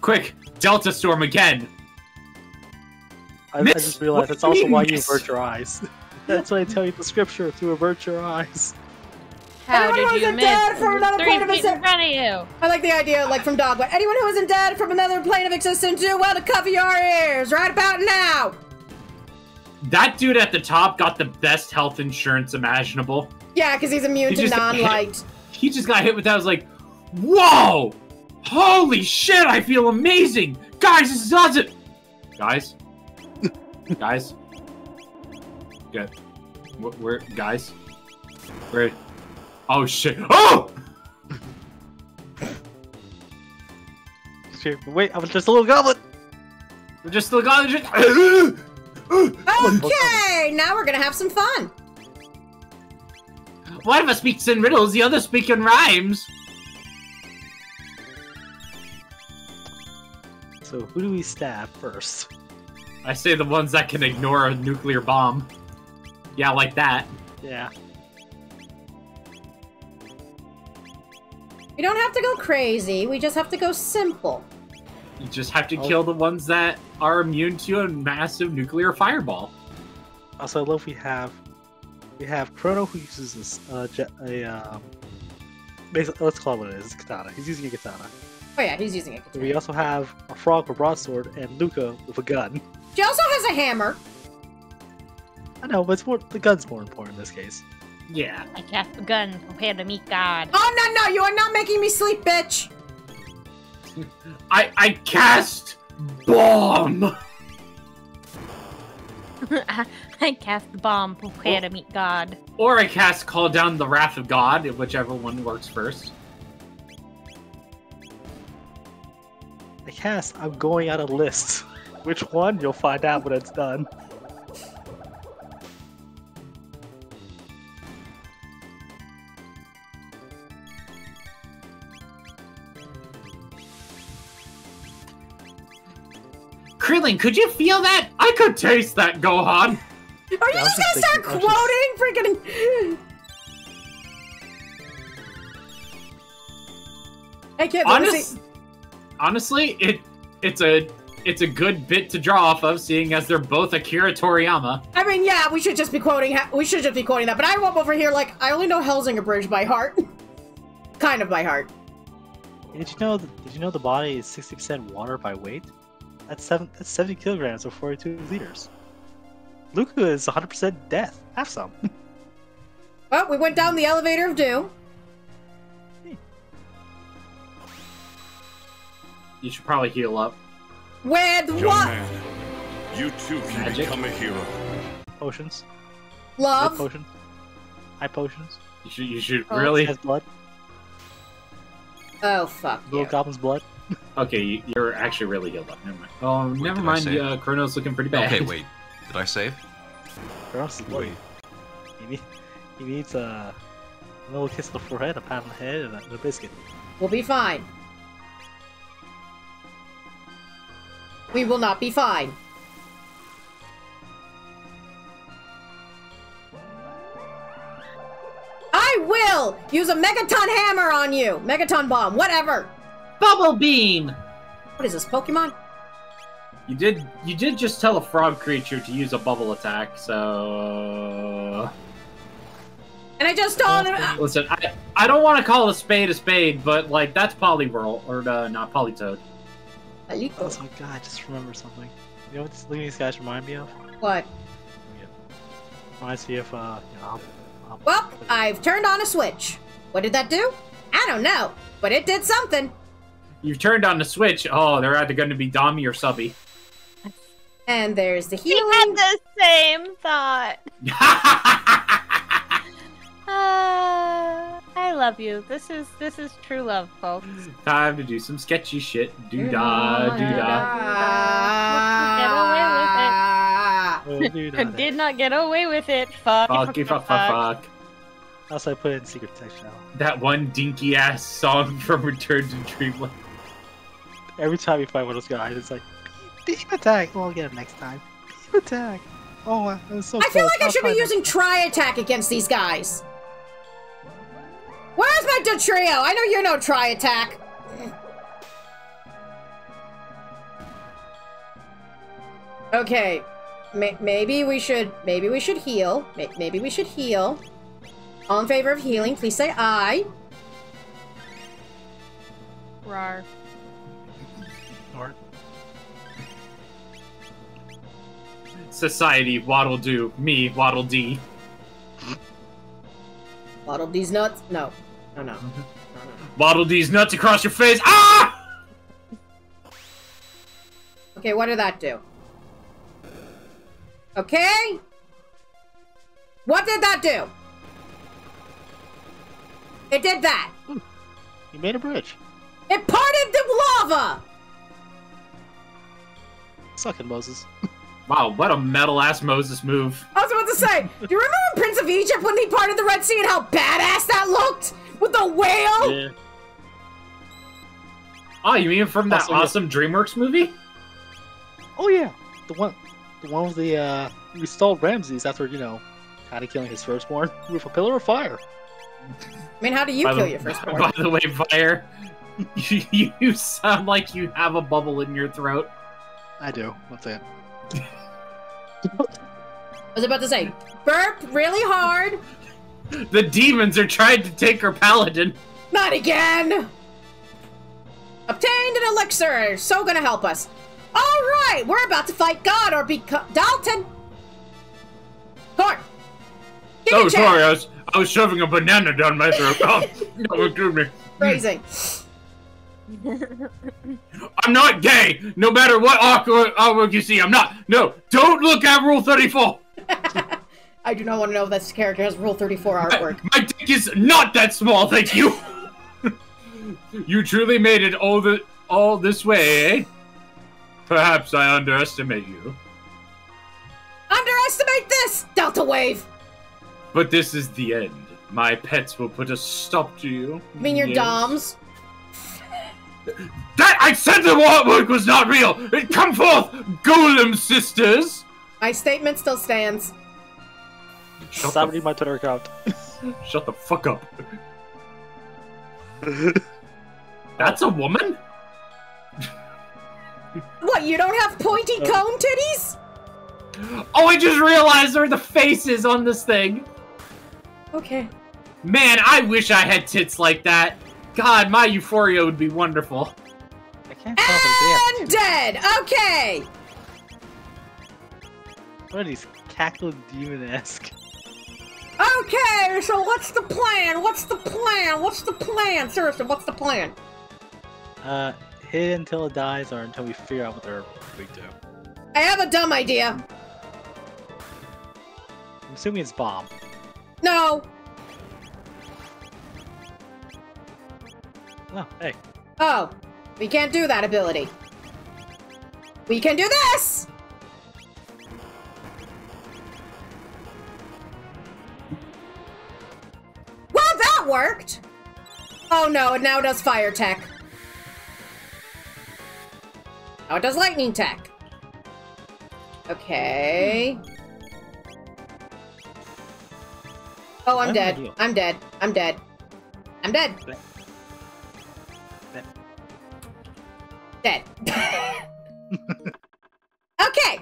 Quick, Delta Storm again. I, I just realized what that's also why you avert your eyes. <laughs> that's why I tell you the scripture to avert your eyes. How Anyone did who's you a miss? dad from another Three plane of feet in front of you. I like the idea, like from Dogwood. Anyone who isn't dead from another plane of existence, do well to cover your ears right about now. That dude at the top got the best health insurance imaginable. Yeah, because he's immune He to non-light. He just got hit with that. I was like, whoa! Holy shit, I feel amazing! Guys, this does it! Guys? <laughs> guys? Good. Where, where, guys? Where? Oh shit. Oh! Wait, I was just a little goblin. We're just still got just. Okay, now we're gonna have some fun. One of us speaks in riddles, the other speaks in rhymes. So who do we stab first? I say the ones that can ignore a nuclear bomb. Yeah, like that. Yeah. We don't have to go crazy. We just have to go simple. You just have to Oh. kill the ones that are immune to a massive nuclear fireball. Also, I love we have we have Chrono who uses this uh, je- a um, basically, let's call it what it is. It's katana. He's using a katana. Oh yeah, he's using it. We also have a frog with a broadsword and Lucca with a gun. She also has a hammer. I know, but it's more the gun's more important in this case. Yeah. I cast the gun. Prepare to meet God. Oh no no, you are not making me sleep, bitch. <laughs> I I cast bomb. <laughs> <laughs> I cast the bomb. Prepare to meet God. Or I cast call down the wrath of God, whichever one works first. I cast. I'm going out of list. Which one? You'll find out when it's done. Krillin, could you feel that? I could taste that, Gohan. Are you Yeah, I was just gonna just start thinking- I quoting freaking? Hey kid, let me Honest, see. honestly, it it's a it's a good bit to draw off of, seeing as they're both Akira Toriyama. I mean, yeah, we should just be quoting. We should just be quoting that. But I am over here like I only know Hellsing Abridged by heart, <laughs> kind of by heart. Did you know? Did you know the body is 60% water by weight? That's seven. That's 70 kilograms or 42 liters. Lucca is 100% death. Have some. <laughs> Well, we went down the elevator of doom. Hmm. You should probably heal up. With Young what? man, you too can Magic? become a hero. Potions. Red Love. potions. High potions. You should you should Oh. really Has blood. Oh fuck Little you. goblin's blood. Okay. you- You're actually really healed up. Never mind. Oh, never mind. save? Uh, Chrono's looking pretty bad. Okay, <laughs> wait. Did I save? Gross is bloody. Wait. He, need, he needs a, a little kiss on the forehead, a pat on the head, and a, and a biscuit. We'll be fine. We will not be fine. I will use a megaton hammer on you. Megaton bomb, whatever. Bubble beam. What is this, Pokemon? You did you did just tell a frog creature to use a bubble attack, so And I just told him. listen. I I don't want to call a spade a spade, but like that's Poliwhirl or uh, not Politoed. my God, I just remember something. You know what this- these guys remind me of? What? Reminds me of, uh, you know, I'll- I'll- Well, I've turned on a switch. What did that do? I don't know, but it did something. You've turned on the switch. Oh, they're either going to be Dami or Subby. And there's the We had healing. the same thought. <laughs> Uh, I love you. This is this is true love, folks. Time to do some sketchy shit. Do da, do da. Dude, I I did not get away with it. Fuck. Fuck, fuck, fuck, fuck. Also, I put it in secret text now. That one dinky ass song <laughs> from Return to Dreamland. Every time you fight one of those guys, it's like, beam attack. I'll get it next time. Beam attack. Oh, I was so I feel like I I'll should be using Tri Attack against these guys. Where's my Dutrio? I know you know Tri Attack. Okay, May- maybe we should maybe we should heal. May- maybe we should heal. All in favor of healing, please say aye. Rar. Society, Waddle Doo. Me, Waddle Dee. Waddle these nuts. No, no, no. Waddle Dee's nuts across your face. Ah! Okay, what did that do? Okay. What did that do? It did that. You made a bridge. It parted the lava. Suck it, Moses. <laughs> Wow, what a metal ass Moses move. I was about to say, do you remember Prince of Egypt when he parted the Red Sea and how badass that looked with the whale? Yeah. Oh, you mean from that Also, yeah. awesome DreamWorks movie? Oh yeah, the one, the one with the uh, we stalled Ramses after you know Kind of killing his firstborn with a pillar of fire. I mean, how do you By kill the- your firstborn? <laughs> By the way, Fire, you, <laughs> you sound like you have a bubble in your throat. I do. That's it. I was about to say, burp really hard. The demons are trying to take her paladin. Not again! Obtained an elixir, so gonna help us. Alright, we're about to fight God or become Dalton! Corn! Oh, sorry. I was, I was shoving a banana down my throat. Oh, no, excuse me. <laughs> Phrasing. <laughs> I'm not gay, no matter what awkward artwork you see. I'm not. No, don't look at Rule 34. <laughs> I do not want to know if this character has Rule 34 artwork. My dick is not that small, thank you. <laughs> you truly made it all the all this way, eh? Perhaps I underestimate you, Underestimate this, Delta Wave! but this is the end. My pets will put a stop to you. I mean, your Yes. doms. That I said the artwork was not real. Come forth, Golem sisters. My statement still stands. Shut Stop the, reading my Twitter account. <laughs> shut the fuck up. <laughs> That's a woman. What, you don't have pointy Uh. cone titties? Oh, I just realized there are the faces on this thing. Okay. Man, I wish I had tits like that. God, my euphoria would be wonderful. I can't tell if And dead! Okay! What is are these cackling demon-esque? Okay, so what's the plan? What's the plan? What's the plan? Seriously, what's the plan? Uh, hit it until it dies or until we figure out what they're weak to. I have a dumb idea. I'm assuming it's bomb. No. Oh, hey. Oh, we can't do that ability. We can do this! Well, that worked! Oh no, it now does fire tech. Now it does lightning tech. Okay. Oh, I'm I'm dead. I'm dead. I'm dead. I'm dead. Dead. Okay.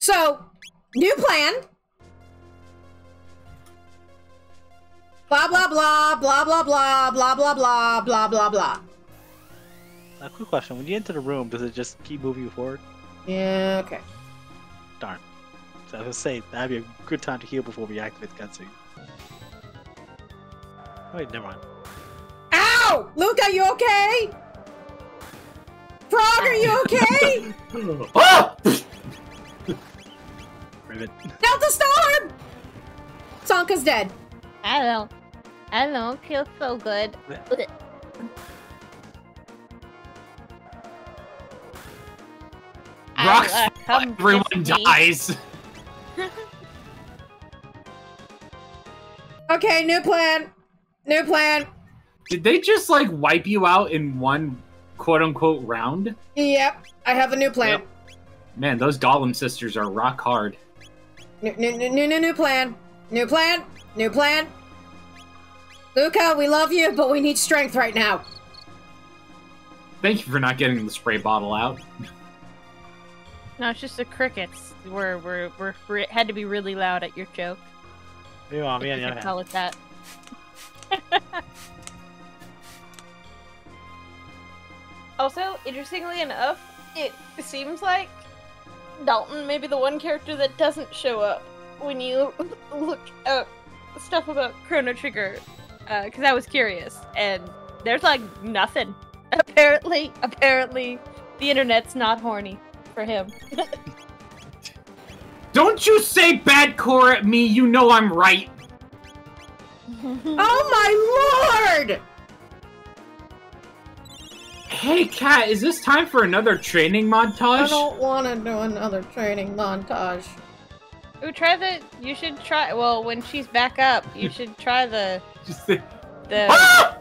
So, new plan. Blah blah blah blah blah blah blah blah blah blah blah blah. A quick question: When you enter the room, does it just keep moving you forward? Yeah, okay. Darn. So I was gonna that'd be a good time to heal before we activate the cutscene. Wait, never mind. Ow! Are you okay? Frog, are you okay? <laughs> Ah! Rivet. Delta Storm! Sonka's dead. I don't. know. I don't know. feel so good. I, uh, come everyone dies. <laughs> Okay, new plan. New plan. Did they just like wipe you out in one quote unquote round? Yep, I have a new plan. Yep. Man, those Golem sisters are rock hard. New, new, new, new, new, new plan. New plan. New plan. Lucca, we love you, but we need strength right now. Thank you for not getting the spray bottle out. No, it's just the crickets. We're we're we're, we had to be really loud at your joke. Meanwhile, me on the you other could hand. call it that. <laughs> also, interestingly enough, it seems like Dalton may be the one character that doesn't show up when you <laughs> look up stuff about Chrono Trigger. Uh, because I was curious, and there's like nothing. <laughs> Apparently, apparently, the internet's not horny for him. <laughs> Don't you say bad core at me, you know I'm right. Oh my lord! Hey, Cat, is this time for another training montage? I don't want to do another training montage. Ooh, try the. You should try. Well, when she's back up, you should try the. <laughs> Just the. the <laughs> ah!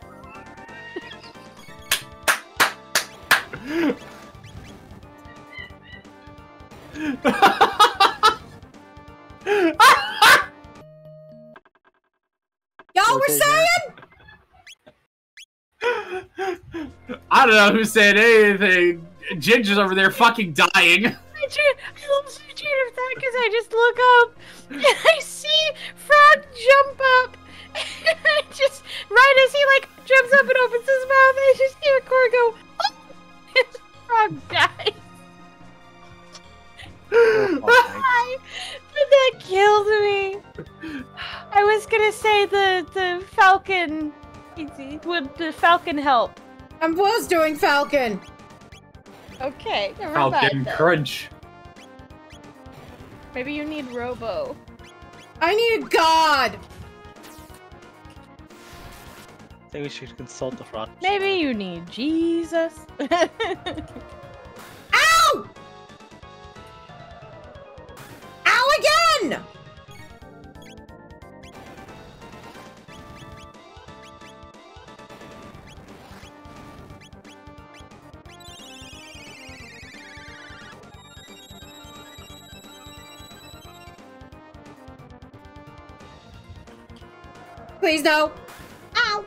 <laughs> Y'all were saying? I don't know who said anything. Ginger's over there fucking dying. <laughs> I try- I love the train of thought because I just look up and I see Frog jump up. <laughs> And I just, right as he like jumps up and opens his mouth, I just hear Core go, oh! <laughs> And Frog dies. Oh, oh, I, but that killed me. I was gonna say the the Falcon. Would the Falcon help? I was doing Falcon. Okay, never Falcon mind. Crunch. Maybe you need Robo. I need a god. I think we should consult the frog. Maybe you need Jesus. Ow! Ow again! Please no. Ow!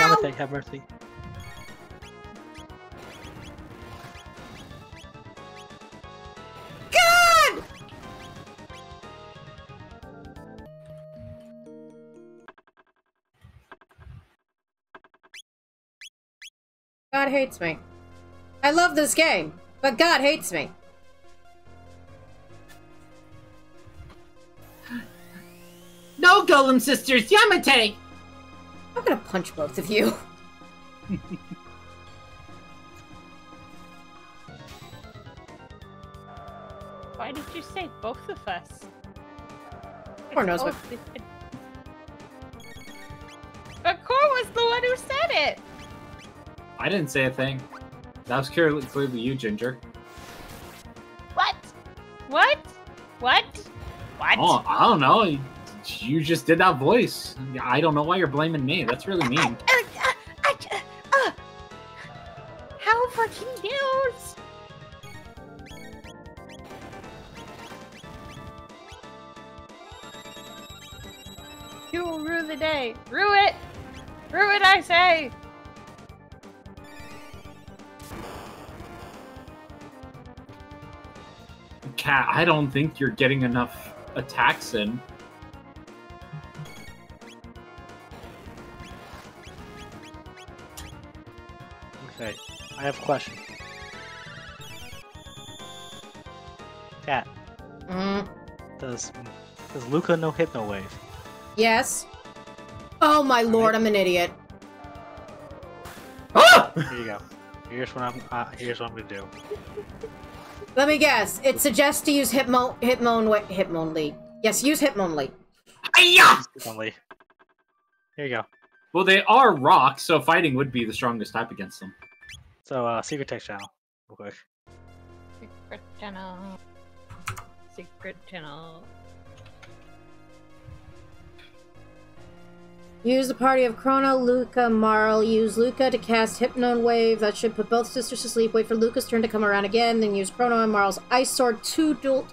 Ow! Yamate, have mercy. God! God hates me. I love this game, but God hates me. Golem Sisters, Yamate! I'm gonna punch both of you. <laughs> Why did you say both of us? Core knows what. Both- But Core was the one who said it. I didn't say a thing. That was clearly, clearly you, Ginger. What? What? What? What? Oh, I don't know. You just did that voice. I don't know why you're blaming me. That's really mean. Uh, uh, uh. How fucking news? You will rue the day. Rue it! Rue it, I say! Cat, I don't think you're getting enough attacks in. Have a question. Cat, Mm, does does Lucca know Hypno Wave? yes. Oh my lord, I'm an idiot. Ah! Here you go. Here's what I'm. Uh, here's what I'm gonna do. Let me guess. It suggests to use Hitmo Hitmon wa- Hitmonlee. Yes, use Hitmonlee. Hi-ya! Only. Here you go. Well, they are rocks, so fighting would be the strongest type against them. So, uh, secret text channel, real quick. Secret channel. Secret channel. Use the party of Chrono, Lucca, Marle. Use Lucca to cast Hypno Wave. That should put both sisters to sleep. Wait for Lucca's turn to come around again. Then use Chrono and Marle's Ice Sword to duel.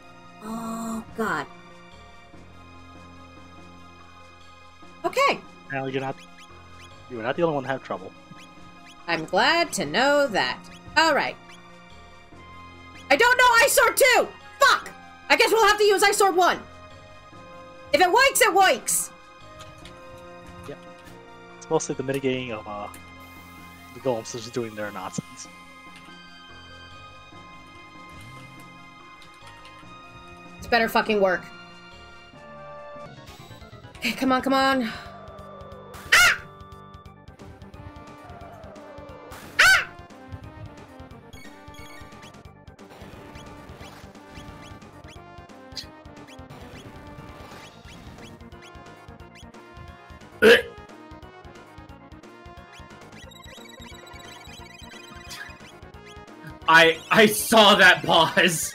Oh, God. Okay. Now you're not. You are not the only one to have trouble. I'm glad to know that. Alright. I don't know Ice Sword 2! Fuck! I guess we'll have to use Ice Sword 1. If it works, it works! Yep. It's mostly the mitigating of uh, the golems just doing their nonsense. It's better fucking work. Okay, come on, come on. I saw that pause.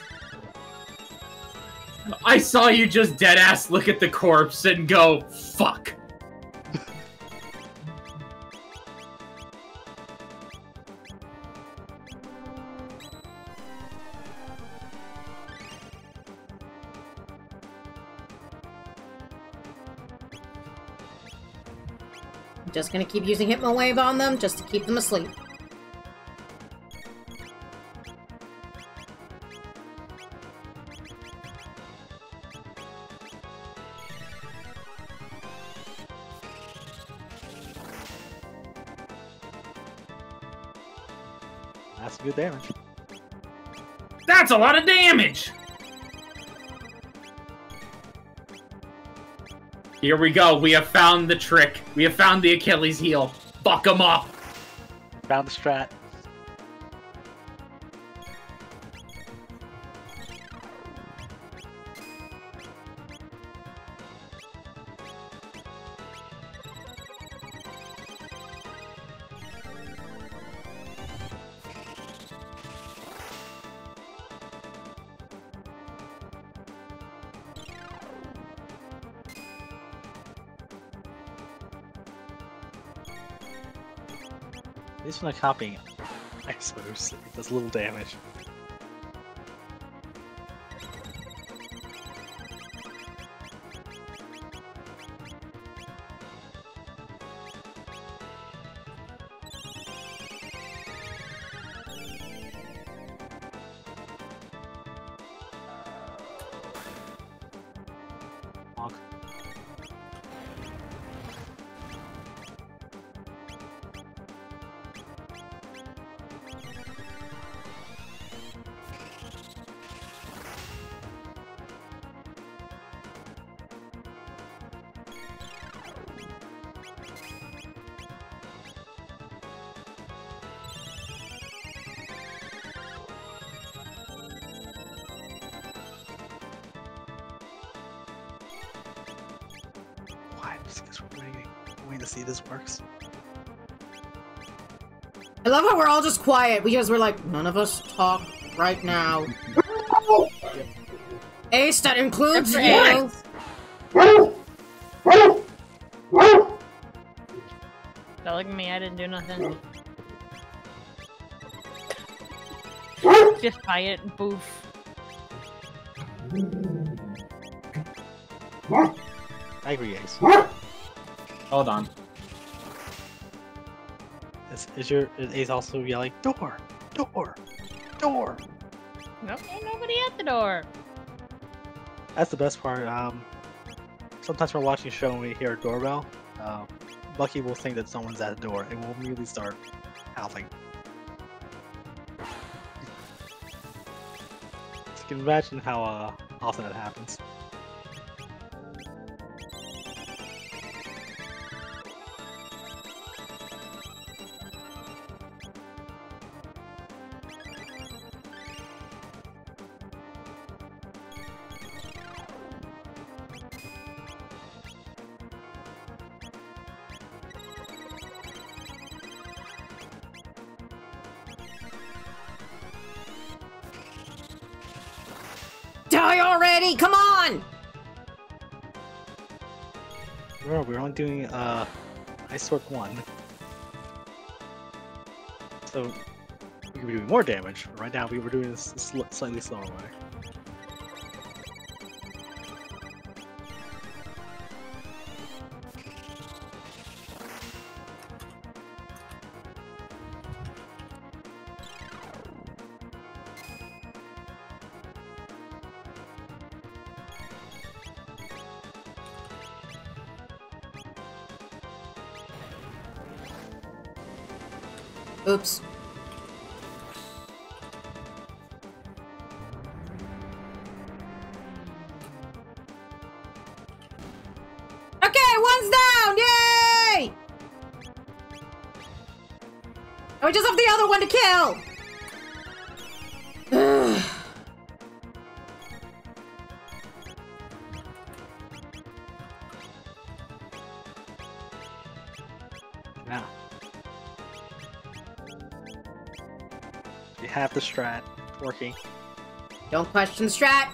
I saw you just dead ass look at the corpse and go, fuck. Just gonna keep using Hypno Wave on them just to keep them asleep. That's a lot of damage. Here we go. We have found the trick. We have found the Achilles heel. Fuck him up. Found the strat. This one copying, I suppose, it does little damage. Honk. See this works. I love how we're all just quiet because we're like, none of us talk right now. Ace, that includes you. for Don't look at me, I didn't do nothing. Just buy it, boof. I agree, Ace. Hold on. Is, your is Ace also yelling door, door, door? Nope, ain't nobody at the door. That's the best part. Um, sometimes we're watching a show and we hear a doorbell. Uh, Lucky will think that someone's at the door and will immediately start howling. You can imagine how uh, often that happens. Sword 1. So, we could be doing more damage. Right now, we were doing this sl- slightly slower way. Oops. Okay, one's down! Yay! We just have the other one to kill! Have the strat working. Don't question strat.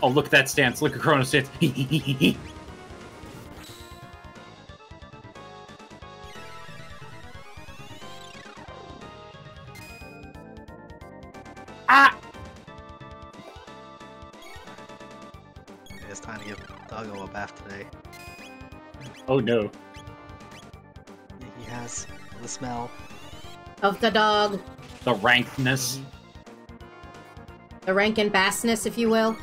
Oh, look at that stance. Look at Chrono stance. <laughs> Oh no. He has the smell. Of the dog. The rankness. Mm-hmm. The Rankin Bassness, if you will.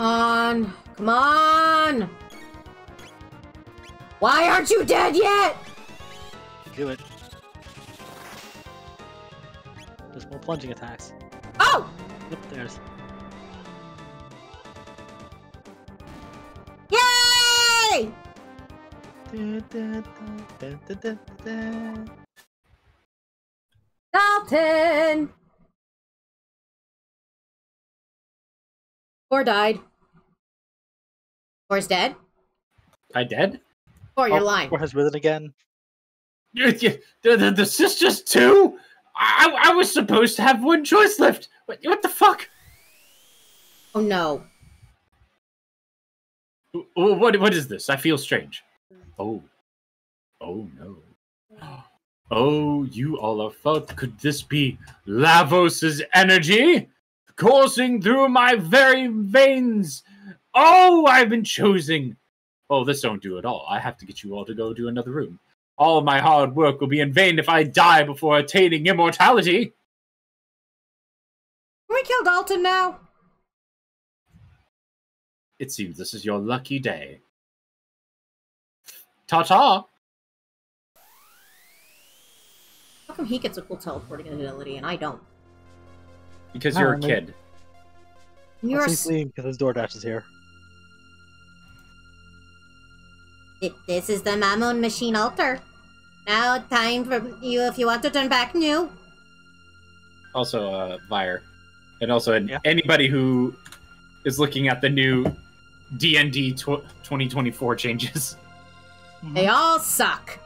Come on. Come on! Why aren't you dead yet? Do it. There's more plunging attacks. Oh! Yep, there's. Yay! Dalton! Or died. Or is dead. I dead? Or you're Oh, lying. Or has risen again. You- you- The, the, the sisters too? I, I was supposed to have one choice left. What, what the fuck? Oh no. What, what is this? I feel strange. Oh. Oh no. Oh, you all are felt. Could this be Lavos's energy coursing through my very veins? Oh, I've been choosing. Oh, this don't do at all. I have to get you all to go to another room. All my hard work will be in vain if I die before attaining immortality. Can we kill Dalton now? It seems this is your lucky day. Ta ta! How come he gets a cool teleporting ability and I don't? Because you're a kid. You're Let's a see s- Fleeing because his DoorDash is here. It- This is the Mammon Machine Altar. Now, time for you if you want to turn back new. also uh Vire. And also an- Yeah. anybody who is looking at the new D&D tw- 2024 changes. They all suck.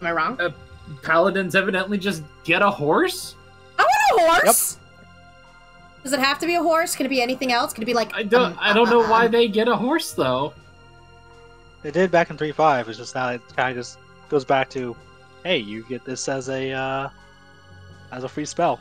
Am I wrong? Paladins evidently just get a horse? I want a horse. Does it have to be a horse? Can it be anything else? Can it be like? I don't um, I don't know uh, why um, <laughs> they get a horse though. They did back in 3.5. It's just now it kind of just goes back to, hey, you get this as a uh, as a free spell.